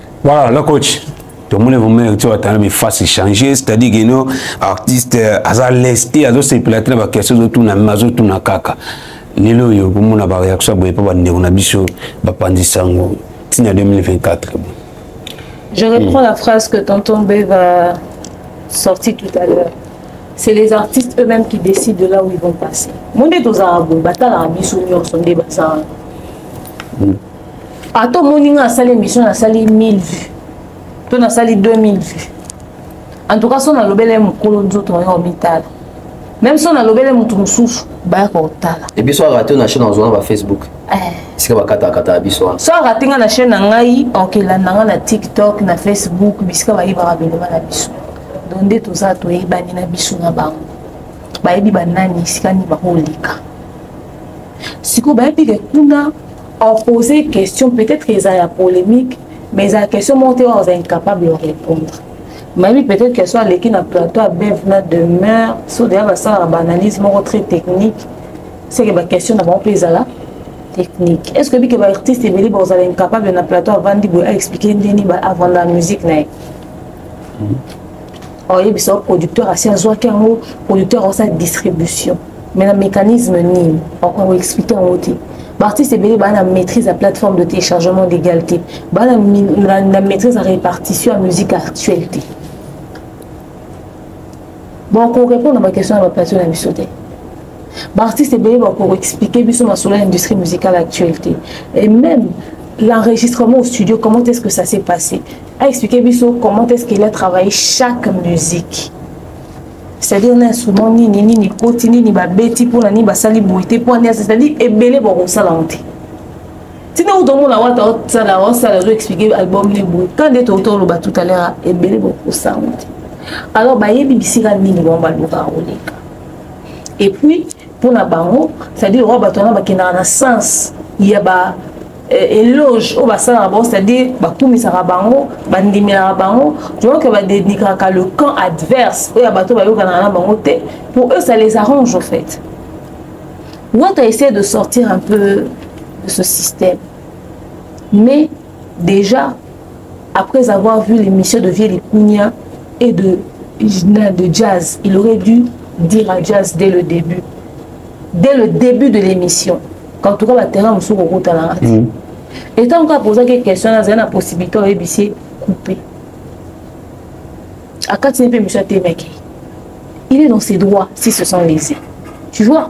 Voilà, le coach. tomoni vraimen heritier watana miface change c'est-à-dire keno artiste euh, aza leste azosepela te na baquestion azotuna me azotuna kaka lelo oyo komona bareaction ya boye mpo bandeko na biso bapanzi sango ntina 2024 Je reprends mm. la phrase que Tonton B va sortir tout à l'heure. C'est les artistes eux-mêmes qui décident de là où ils vont passer. Mon est aux arabes, batala, bisous, nyon, sondé, basara. ata omoni ngai asali émission nasali 1000 vues to nasali 2000 vues en tout cas so nalobela ye mokolo nzoto nayo omitala même so nalobela moto mosusu baya kotala e biso arate na chaine nazwa na bafacebook eh. esika bakatakataka biso wana so arate ngai na chaine na ngai okelanda ngai na tiktok na facebook bisika bayebaka bilema na biso donc nde toza toyebani na biso na bango bayebi banani esika nini bakoleka sikoyo bayebi ke kuna en poser question peut-être eza ya polémique mais eza question moko te oza incapable ya répondre mayebi peut-être question aleki na plateau ya bev na demeure so deya basalaka baanalyse moko très technique seke baquestion na bango mpe ezala technique est ce que bike baartiste ebele bakozala incapable na plateau avandi boye aexplike ndeni avanda musique na ye oyebisa yo producteur asi azwaki yango producteur osala distribution mais na mécanisme nini okoki expliquer yango te baartiste ebele baa na maîtrise ya plateforme de téléchargement légal te baa na maîtrise ya répartition ya musique actuelle te bakorépondre na baquestion ya baplateau na biso te baartiste ebele bakoexplike biso masolo ya industrie musicale actuelle te et même l'enregistrement au studio comment est ce que ça s'est passé a expliquer biso comment est-ce qu'il a travaillé chaque musique c'est-à-dire na instrument nini nini koti nini babeti mpo na nini basali boye te mpo aniasa c'est-à-dire ebele bakosala yango te ntina kuta omona wata osala osala ozo explike album ne boye ka nde touta oloba tout à l'heure ebele bakosala yango te alors bayebi bisika nini bango balukaka koleka et puis mpo na bango c'est-à-dire oyo bato wana bakendaka na sens ya ba eh, eloge oyo basalaka bango c'est-à-dire bakumisaka bango bandimelaka bango donc badedikaka le camp adverse oyo ya bato bayokanaka na bango te pour eux ça les arrange au fait Watt a essayé de sortir un peu de ce système mais déjà après avoir vu l'émission de Vielle Kounia et de, de Jazz, il aurait dû dire à Jazz dès le début. Dès le début de l'émission. Quand tu vas le terrain, on se etango apozaki question azali na possibilité oyebisi ye coupe akatini mpe miso atemaki il est dans ses droits si ce sont lésés tu vois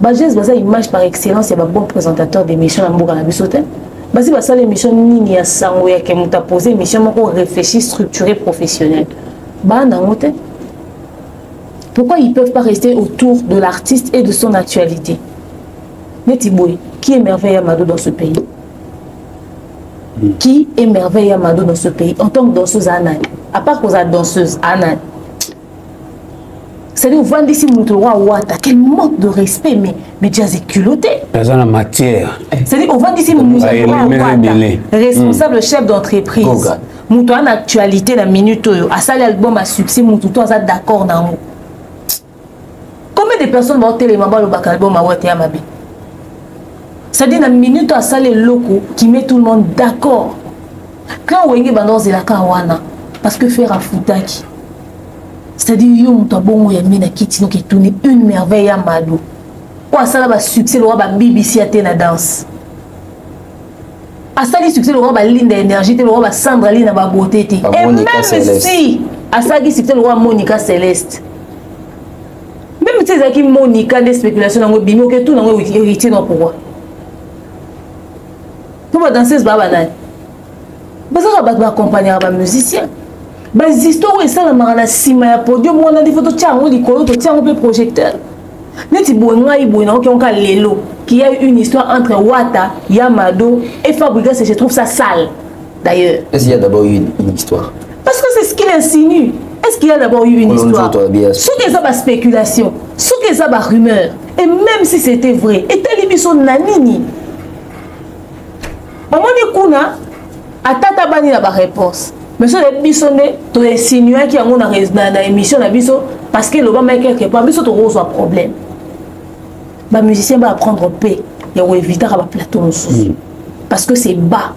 ba jeunes baza image par excellence ya ba bon présentateur d'émission na mboka na biso te basi basala émission nini ya sango ya ke moto apose émission moko réfléchi structuré professionnel baa nango te pourquoi ils peuvent pas rester autour de l'artiste et de son actualité neti boye qui émerveille ya mado dans ce pays qui émerveille ya mado dans ce pays en tant que danseuse anani à part kozala danseuse anani c'est-à-dire ovandisi moto lokola wata quel manque de respect mais mais jazz eculote aza na matière c'est-à-dire ovandisi moto lokola wata responsable hmm. chef d'entreprise moto aza na actualité na minute oyo asali album à succès moto to aza d'accord na yango combien de personnes baotelema balobaka album awata ya mabe c'est-à-dire na minute oyo asali eloko qui met tout le monde d'accord clan wenge banda ozela ka wana parce que faire afutaki c'est-à-dire yo moto abongo ya mina kiti noki etuni une merveille ya mado oyo asala basuccès lokola babibisi ya te na danse asali succès lokola balinda énergie te lokola basandra lina babote te et même si asalaki succès lokola monica céleste même ti ezalaki monika nde spéculation yango ebimi oke tu nango héritier na pourquoi mpo ba danseuse baa banani bazalaka bato baakompagnaka ba musicien bahistoire oyo esalamaka na nsima ya podium wana ndifo totya yango likolo totya yango mpe projecteur neti boye ngai boye nakoki yango ka lelo qu'il y a eu une histoire entre wata yamado et fabrigas et je trouve ça sale d'ailleurs est ce qu'il y a d'abord eu une histoire parce que c'est ce qu'il insinue est ce qu'il y a d'abord eu une histoire soki eza baspéculation soki eza barumeur et même si c'était vrai etali biso na nini bamoni kuna atata bani na bareponse mais soki oyebi biso nde toesinuaki yango na, na, na émission na biso parce que elobamaki quelque part biso tokozwa problème bamusicien baapprendre mpe ya koevitaka baplateau mosusu mm. parce que c'est bas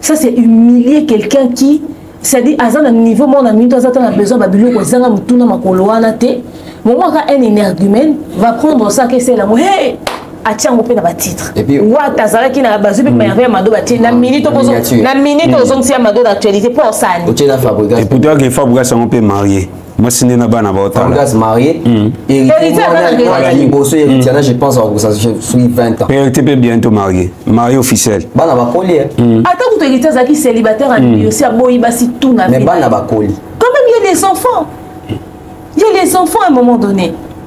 ça c'est humilier quelqu'un qui c'est-à-dire aza na niveau moko na minute aza ata na besoin ba biloko ezanga motuna makolo wana te moko aka un énergumène va prendre ça que c'est l'amour hey atia yango mpe na batitre wata azalaki na bazwi mpe mm. merveille mado batie na minute na minute mm. ozongisi ya mado na actualité mpo osani eputoyaki fabrigas yango mpe marie mwasi nde na bana baotalas marie hmm. héritier liboso héritier na je pense akokosa soki 20 ans héritier mpe bientôt marie marie officiel bana bakoli eh. hmm. ata kutu héritier azalaki célibataire hmm. na yosi aboyi basi tuna mais bana bakoli quand même ye les enfants ye les enfants à un moment donné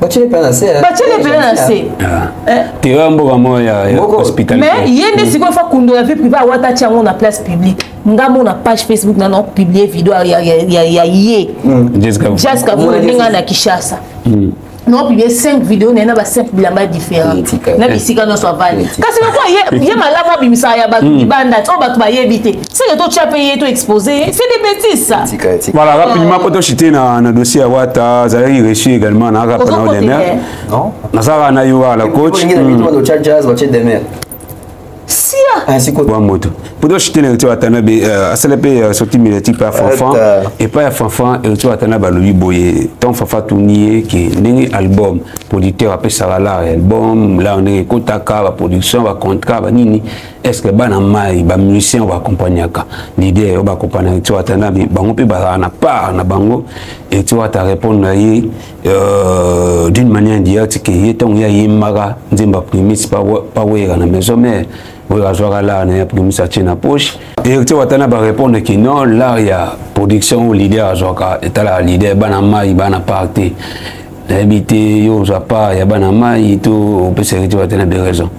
batiele mpela na se eh. batiele mpela na se ah. eh. teya mboka moko ya hospital mais ye nde sikoyo fa kundo ya vie privé awata atya yango na place publique nga mona page facebook nana opublie video ya ye hmm. jas kavula ndenge nga na kinshasa hmm. naopublie 5 video naye na ba 5 bilamba différent na bisika nyonso avali kasi lokola ye malamu abimisaka ya bato libanda oyo bato bayebi te seke totya mpe ye to expose ye c'est des bêtises ça voilà rapidement mpo tochite na, na dossier ya wata azalaki reçu également na rapa na odemer nazalaka na yo ala coach bwa moto mpo tochite na héritier watana euh, asala mpe euh, sorti milati mpe ya fanfan epai ya fanfan héritier watana balobi boye ntango fanfan atuni ye ke ndenge album producteur apesaka lar ya album lar ndenge ekotaka baproduction bacontrat banini est ce que bana mai ba musicien oyo baakompagnaka leader oyo baakompagnaka eti wata na bango mpe bazala na part na bango eti wata répondre na ye euh, d'une manière indirecte ke ye ntango ye ayembaka nzemba primis pawera na maison mare oyo azwaka lar na ye primis atie na poche eti wata na barépondre ke non lar ya production oyo leader azwaka etalaka leader bana mai bana part te nayebi te yo ozwa part ya bana mai to opesa héritier wana te na deux raisons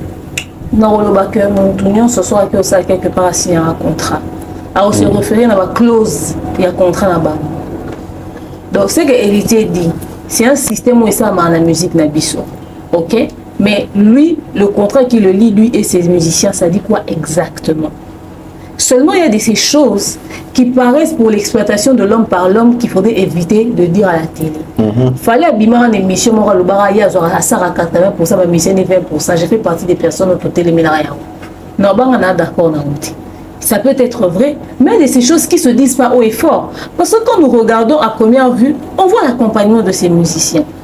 nakoloba ke motu nyonso soki osala quelque part asignaka contrat akose mm. référé na baclause ya contrat na bango donc ce que héritier dit c'est un système oyo esalamaka na musique na biso ok mais lui le contrat qui le lit lui et ses musiciens ça dit quoi exactement Seulement, il y a de ces choses qui paraissent pour l'exploitation de l'homme par l'homme qu'il faudrait éviter de dire à la télé. Il mhm. fallait abîmer en émission, moi, le à 80%, ma mission est 20%. J'ai fait partie des personnes pour là, Non, bah, on a d'accord, ça peut être vrai, mais de ces choses qui se disent pas haut et fort. Parce que quand nous regardons à première vue, on voit l'accompagnement de ces musiciens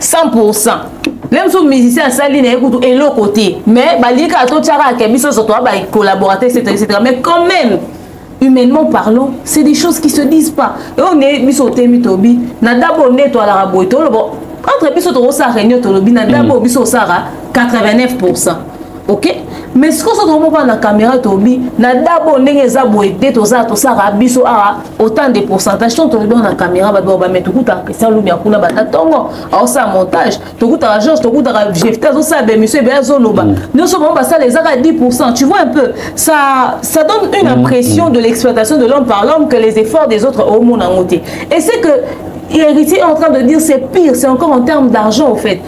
100% lelo mosusu musicien asali na ye kutu eloko te mais balingi kaka totyaka ake biso nyonso toa bacollaborateur etc etc mais quand même humainement parlant c'est des choses qui se disent pas eyo nde biso otemi tobi na dabo nde toalaka boye toloba entre biso tokosala réunion tolobi na dabo biso osaka 89 pourcent ok mais sikoyo soki omoko na caméra tolobi na dabo ndenge eza boye te toza tosaka biso awa autant de pourcentage to tolobi na caméra bato bao bame tokutaka christian lumia kuna banda ntongo aosala montage tokutaka george tokutaka jefte azosala bemission ebe azoloba mm. nyonso bango basala eza kaka 10 pourcent tu vois un peu ça, ça donne une mm. impression mm. de l'exploitation de l'homme par l'homme que les efforts des autres omona yango te et c'est que héritier est en train de dire c'est pire c'est encore en termes d'argent au fait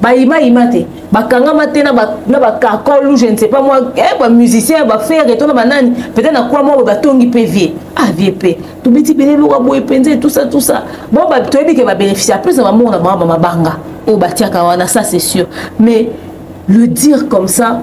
bayima yima te bakangama te na bakakol ou je ne sais pas moi eh, bamusicien bafere to na banani peut-être na kwa moko batongi mpe vie ah vie mpe tobeti bele loka boye mpenza tout ça tout ça bon toyebi ke babénéficie plus na bamoko na bango bamabanga oyo batiaka wana ça c'est sûr mais le dire comme ça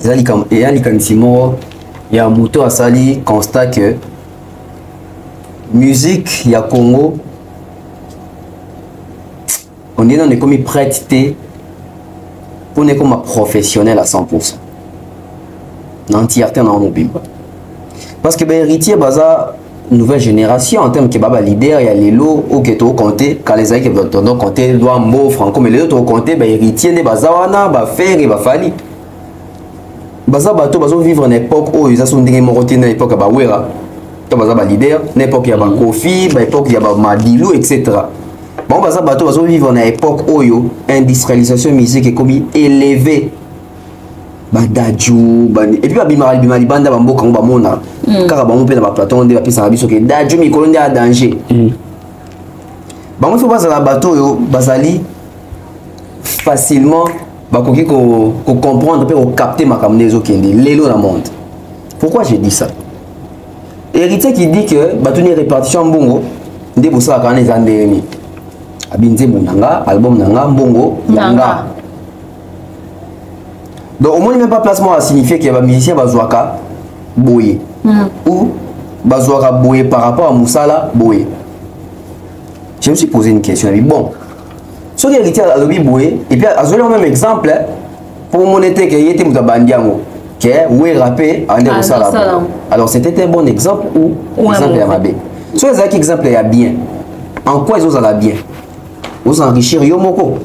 eza likanisi moko ya moto asali constat que musique ya congo ondie nano ekomi prête te mpo na ekoma professionnel à 100 na entièreté na yango mobimba parce que baheritier baza nouvelle génération en termes que baba leader ya lelo oke to compter kala ezalaki tondo compter loi mbo franco mais lelo to compter ba héritier nde baza wana ba ferre ba fali baza bato bazo vivre na époque oyo eza so ndenge moko te na époque ya bawera to baza ba leader na époque ya ba mm. kofi ba époque ya ba madilu etc bango baza bato bazo vivre na époque oyo industrialisation musique ekomi élevée badaju bani epuis babimaka libima libanda bamboka yango bamona mm. kaka bango mpe na baplaton nde bapesaka biso ke daju mikolo nde ya danger mm. bango mpe bazala bato oyo bazali facilement bakoki kocomprendre mpe kocapte makambo nde ezokende lelo na monde pourquoi je dis ça héritier qui dit que bato ni répartition mbongo nde bosalaka wana eza ndenge nini abinzembo na nga album na nga mbongo ya nga donc omoni même pas place moko asignifie ke bamusicien bazwaka boye mm. ou bazwaka boye par rapport ya mosala boye je me suis posé une question ebi bon soki héritier alobi boye epuis azweli yango même exemple mpo omona ete ke ye te moto abandi yango ke wera mpe ande kosala alors c'était un bon exemple ou ouais, exemple ya mabe soki ezalaki exemple ya bien en quoi ezozala bien ozala enrichir yo moko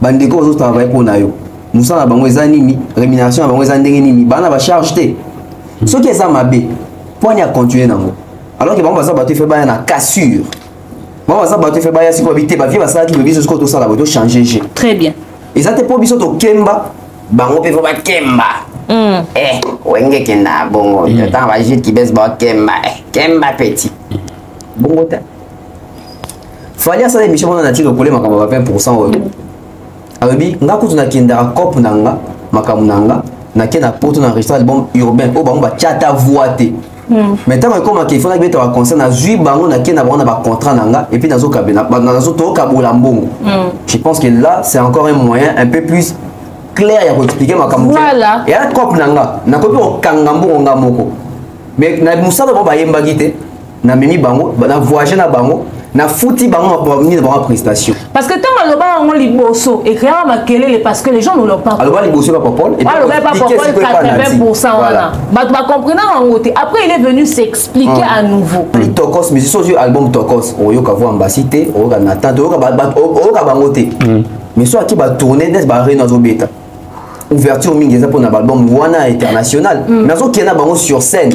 bandeko bazotanga baye mpo na yo mosala na bango eza nini rémunération na bango eza ndenge nini bana bacharge te hmm. soki eza mabe mpo ani acontinue nango alors ke bango baza bato efe baya na cassure bango baza bato efe baya sikoyo bite bavie basalaki boye biso sikoyo tosala boye tochange je très bien eza te mpo biso tokemba bango mpe fo bakemba hmm. eh, wenge kenda bongo hmm. ntango bajile kibes bakemba eh, kemba petit bongo te fali asala emission mwana na ti lokole makambo ya 20 oyo alobi nga kutu nakendaka cope na nga makambo na nga nake na poto na enregistre album urbain oyo bango batya ata voi te hmm. mais ntango ekomaka ifo nabeta baconcert nazwi bango nake na bango na bacontrat na nga epuis nazotokabola mbongo hmm. je pense que là c'est encore un moyen un peu plus clair ya koexplike makambo ya cope na nga nakoki kokanga mbongo nga moko mais na mosala bango bayembaki te na memi bango na voyage na bango na futi bango nini bango prestation parce que ntango aloba yango liboso ekreaka makelele parce que les gens ne l'ont pas aloba liboso ya papol aloba papol 80 pourcent wana bato bacomprena yango te après il est venu s'expliquer à nouveau hmm. tokos mais soki ozwi album tokos oyoka vo ambasi te oyoka natan te oyoka bango te hmm. mais soki ake batourne neti bareno azobeta ouverture mingi eza mpo na baalbum wana international hmm. mais azokenda bango sur scène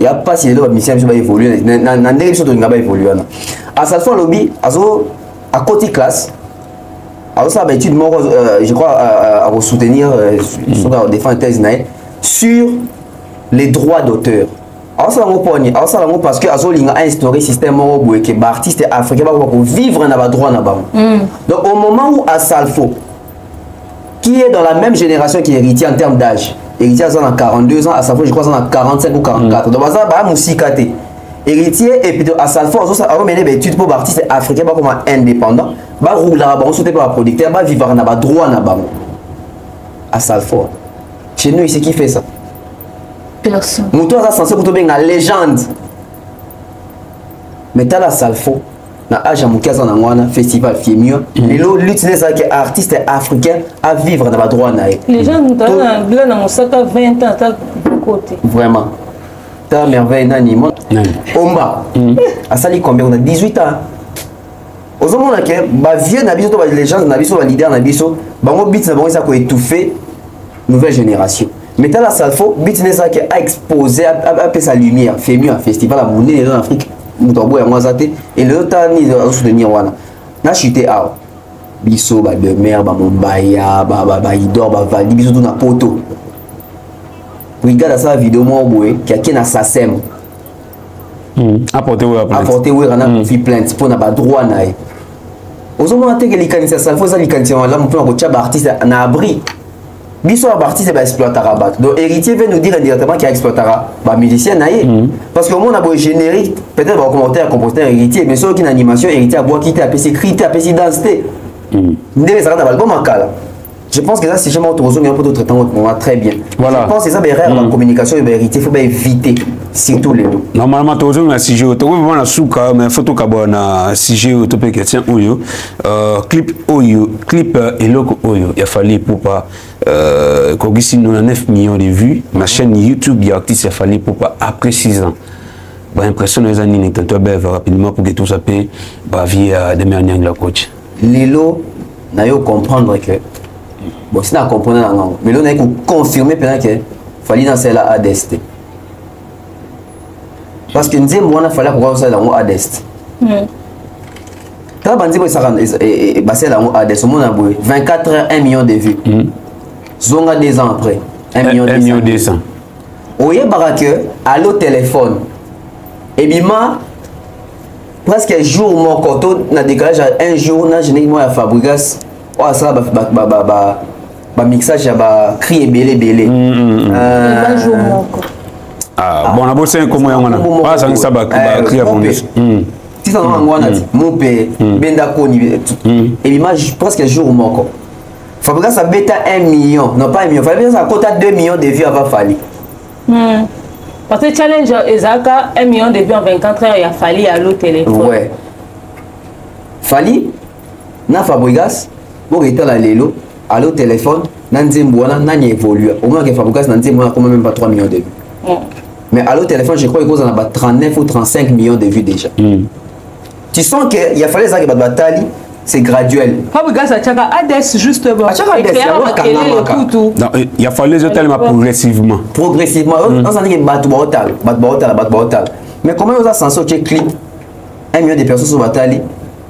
ya mpasi lelo bamisien biso baévolue na ndenge biso tolinga baévolue wana asalfo alobi azo akoti classe azosala baétude moko euh, je crois euh, euh, akosoutenir soki adefendre thèse na ye sur les droits d'auteur azosala yango mponi azosala yango parce que azolinga ainstaurer système moko boye ke baartiste africain bakoka kovivre na badroit na bango mm. donc au moment où asalfo qui est dans la même génération qui héritier en termes d'âge héritier aza na 42 ans asafo je crois aza na 45 ou 44 mm. donc baza baya mosika te héritier et puis asalfo azomene baétude mpo baartiste africain bakoma indépendant baroulaka bango so te mpe baproducteur bavivaka na badroit na bango asalfo chez nous ici qui fait ça moto aza sense kutobenga légende mais tala salfo na age ya moke aza nango wana festival fiemio mhm. lelo lutte na ezalaki artiste africain avivre na badroit na ye lejabila na mosaka 20 ans ata kote vraiment ta merveille nani omba mhm. asali combien ona 18 ans ozomona ke bavieux na biso to balegende na biso baleader na biso bango bit na bango eza koetouffe nouvelle génération mais tala salfo biti nde ezalaki aexpose apesa lumière femi a festival ya monene eza na afrique moto aboya yango aza te e lelo tala nini azosoutenir wana na chute awa biso bademeure bamombaya baidor bavaldi biso tu na poto brigade asala video moko boye kiake na sasem hmm. apporte wera na hmm. kofi plainte mpo na badroit na ye ozomona teke likanisi ya salfo eza likanisi ya malamu mpo na kotya baartiste na abri biso baartiste baexploitaka bato donc héritier ve nous dire indirectement ki aexploitaka bamusicien na ye mm. parce que omona boye générique peut-être bakomote ya compositeur héritier mais soki na animation héritier abwaki te apesi cri te apesi danse te mm. ndenge ezalaka na balbum ya kala je pense que eza sujet moko tokozongela mpo totraite yango mpenza très bien voilà. je pense eza baerreur ya mm. bacommunication oyo baheritier fo baevite surtout lelo normalement tozongi na sujet oyo tokoki vraimen na suka mais fo tokabola na sujet oyo to mpe question oyo euh, clip oyo clip euh, eloko oyo ya fali epupa euh, ekokisi nona 9 millions de vues na chaîne youtube ya artiste ya fali epupa après 6 ans baimpression na eza nini tonto abeve rapidement pour que toza mpe bavie ya demer nyangi la coach lelo nayo comprendre que bon si na comprendre na ngango mais lelo naye koconfirme mpena ke fali nasala ades te parce que nzembo wana fale akoka kosalela yango adest hmm. tala banzembo esaka e, e, e, basalela yango adest omona boye 24 heures 1 million de vues hmm. zonga 2 ans après 1 million 200 oyebaka que allo téléphone ebima presque jour moko to na décalage ya un jour na générique moko ya fabrigas oyo asala bamixage ya bacri ebele ebele bon nabosani nkombo yango wana bazangisa bacri ya bondiso tisa na yango wana mope benda koni ebima presque jour moko fabrigas abeta 1 million non pas 1 million fabrigas akota 2 millions de vues avant fali hmm. parce que challenge ezalaka 1 million de vues en 24 heures ya fali ya lo téléphone ouais. fali na fabrigas boketala lelo alo telefone na nzembo wana nani évolue omonake fabrigas na nzembo wana akoma meme pas 3 millions de vues mm. mais alo telefone je crois ekozala na ba 39 ou 35 millions de vues déjà mm. tu sens que ya fale ezalaki bato batali c'est graduel fabrigas atiaka ades justement atiaka ades yango akangamaka ya fale ezotalema progressivement progressivement oza ndenge bato baotala bato baotala bato baotala mais comment oza sense otie clip un million de personnes oyo batali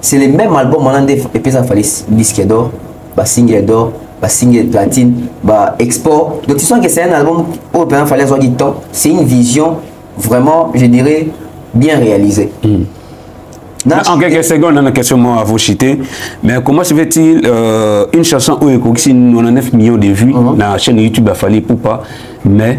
c'est le même album wana nde epesa fali disque d'or ba single d'or ba single platine ba export donc tu sens que c'est un album oyo mpenza fali azwaki temps c'est une vision vraiment je dirais bien réalisée mm. en quelques secondes nana question moko avo chite mais comment se fait-il euh, une chanson oyo ekokisi 99 millions de vues mm -hmm. na chaîne youtube ya fali poupa mais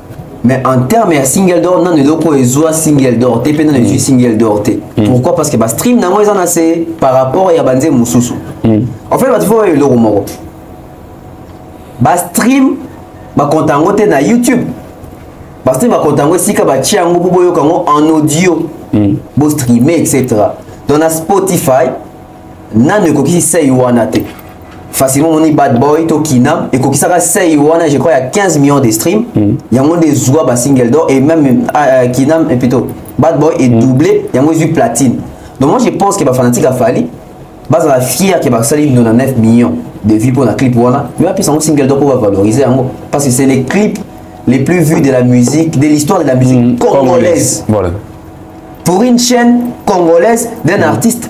mais en terme ya single d'or nanu eloko oyo ezwa single d'or te mpe nanu ezwi single d'or te mm. pourquoi parce que bastream na yango eza na se par rapport ya banzembo mosusu mm. en fait bato fo oyo eloko moko bastream bakonta yango te na youtube bastream bakonta yango esika batye yango mpo boyoka yango en audio mm. bostreame etc donc na spotify nanu ekokisi sei wana te facilement omoni bad boy to kinam ekokisaka sei wana je crois ya 15 millions de stream mm. yango nde ezwa basingle d'or et même euh, euh kinam et plutôt bad boy est mm. doublé yango ezwi platine donc moi je pense que bafanatique ya fali bazala fier ke basali 99 millions de vues mpo na clip wana mais bapesa yango single d'or mpo bavaloriser yango parce que c'est les clips les plus vus de la musique de l'histoire de la musique mm. congolaise voilà. pour une chaîne congolaise d'un mm. artiste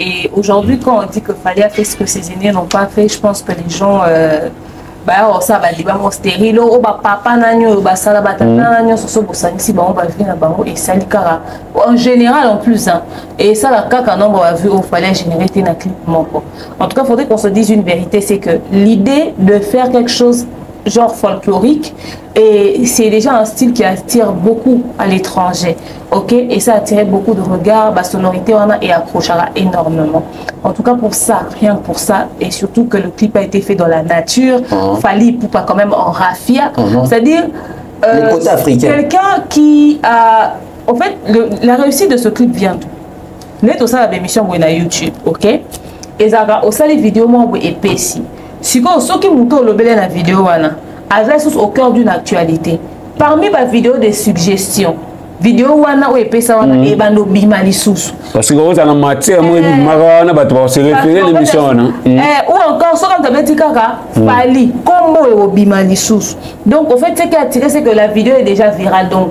Et aujourd'hui, quand on dit que Fally a fait ce que ses aînés n'ont pas fait, je pense que les gens. Euh, bayakosa badiba mo stérile oyo bapapa na nioyo basala batata mm. na nyonso so bosangisi bango bavie na bango esali kaka en général en plus hein, esala kaka nombre ya vue oyo fallait agénéré te na clip moko en tout cas faudrait qu'on se dise une vérité c'est que l'idée de faire quelque chose genre folklorique et c'est déjà un style qui attire beaucoup à l'étranger ok et ça attire beaucoup de regards la bah, sonorité on a et accrochera énormément en tout cas pour ça rien que pour ça et surtout que le clip a été fait dans la nature mmh. Ah. pour pas quand même en raffia c'est à dire quelqu'un qui a en fait la réussite de ce clip vient d'où nde tosala baemission boye na youtube ok ezalaka osali video moko boye epesi sikoyo soki moto olobele na video wana aza lisusu au cœur d'une actualité parmi bavideo de suggestion video wana oyo epesa wana mm. ebanda obima lisusu parce que ozala matière moko ebimaka eh. wana bato bakoserefere na émission wana mm. eh, ou encore soki moto abeti kaka mm. pali nkombo oyo obima lisusu donc au fait ce qui attire c'est que la vidéo est déjà virale donc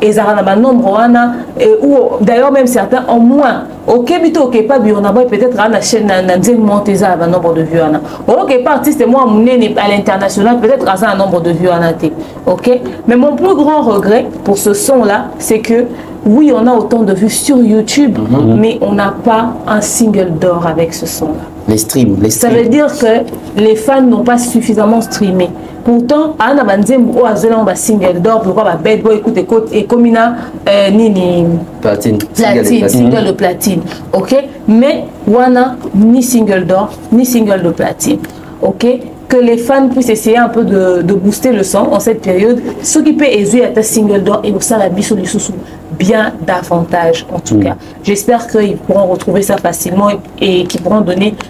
ezalaka na banombre wana ou d'ailleurs même certains au moins okebi te okeyi mpe biro na boye peut-être aa na chaîne na nzembo moko te eza na banombre de vue wana okeyi mpe artiste mwa monene à l'international peut-être aza na nombre de vue wana te ok mais mon plus grand regret pour ce son là c'est que oui on a autant de vues sur youtube mm -hmm. mais on n'a pas un single d'or avec ce son là les streams les streams ça veut dire que les fans n'ont pas suffisamment streamé pourtant aa na banzembo oyo azwi nango basingle dor lokola babed boy kuta ekomi na euh, nini platine single de platine ok mais wana ni single dor ni single de platine ok que les fans puissent essayer un peu de, de booster le son en cette période ce qui peut aider à ta single d'or et au sein la biso du sous bien davantage en tout mm. cas j'espère qu'ils pourront retrouver ça facilement et, et qu'ils pourront donner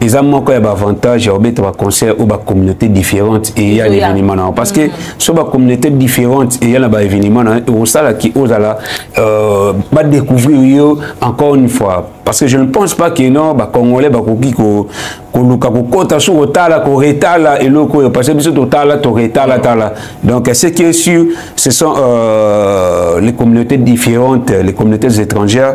eza moko ya baavantage ya kobeta baconcert oyo bacommunauté différente eya na événement na yo parce que mm. so bacommunauté différente eya na baévénement na yo ekosala ki ozala euh, badécouvrir yo encore une fois parce que je ne pense pas que non bacongolais bakoki koluka kokota so kotala koretala eloko oyo parce que biso totala toretala tala donc ce qui est sûr ce sont euh, les communautés différentes les communautés étrangères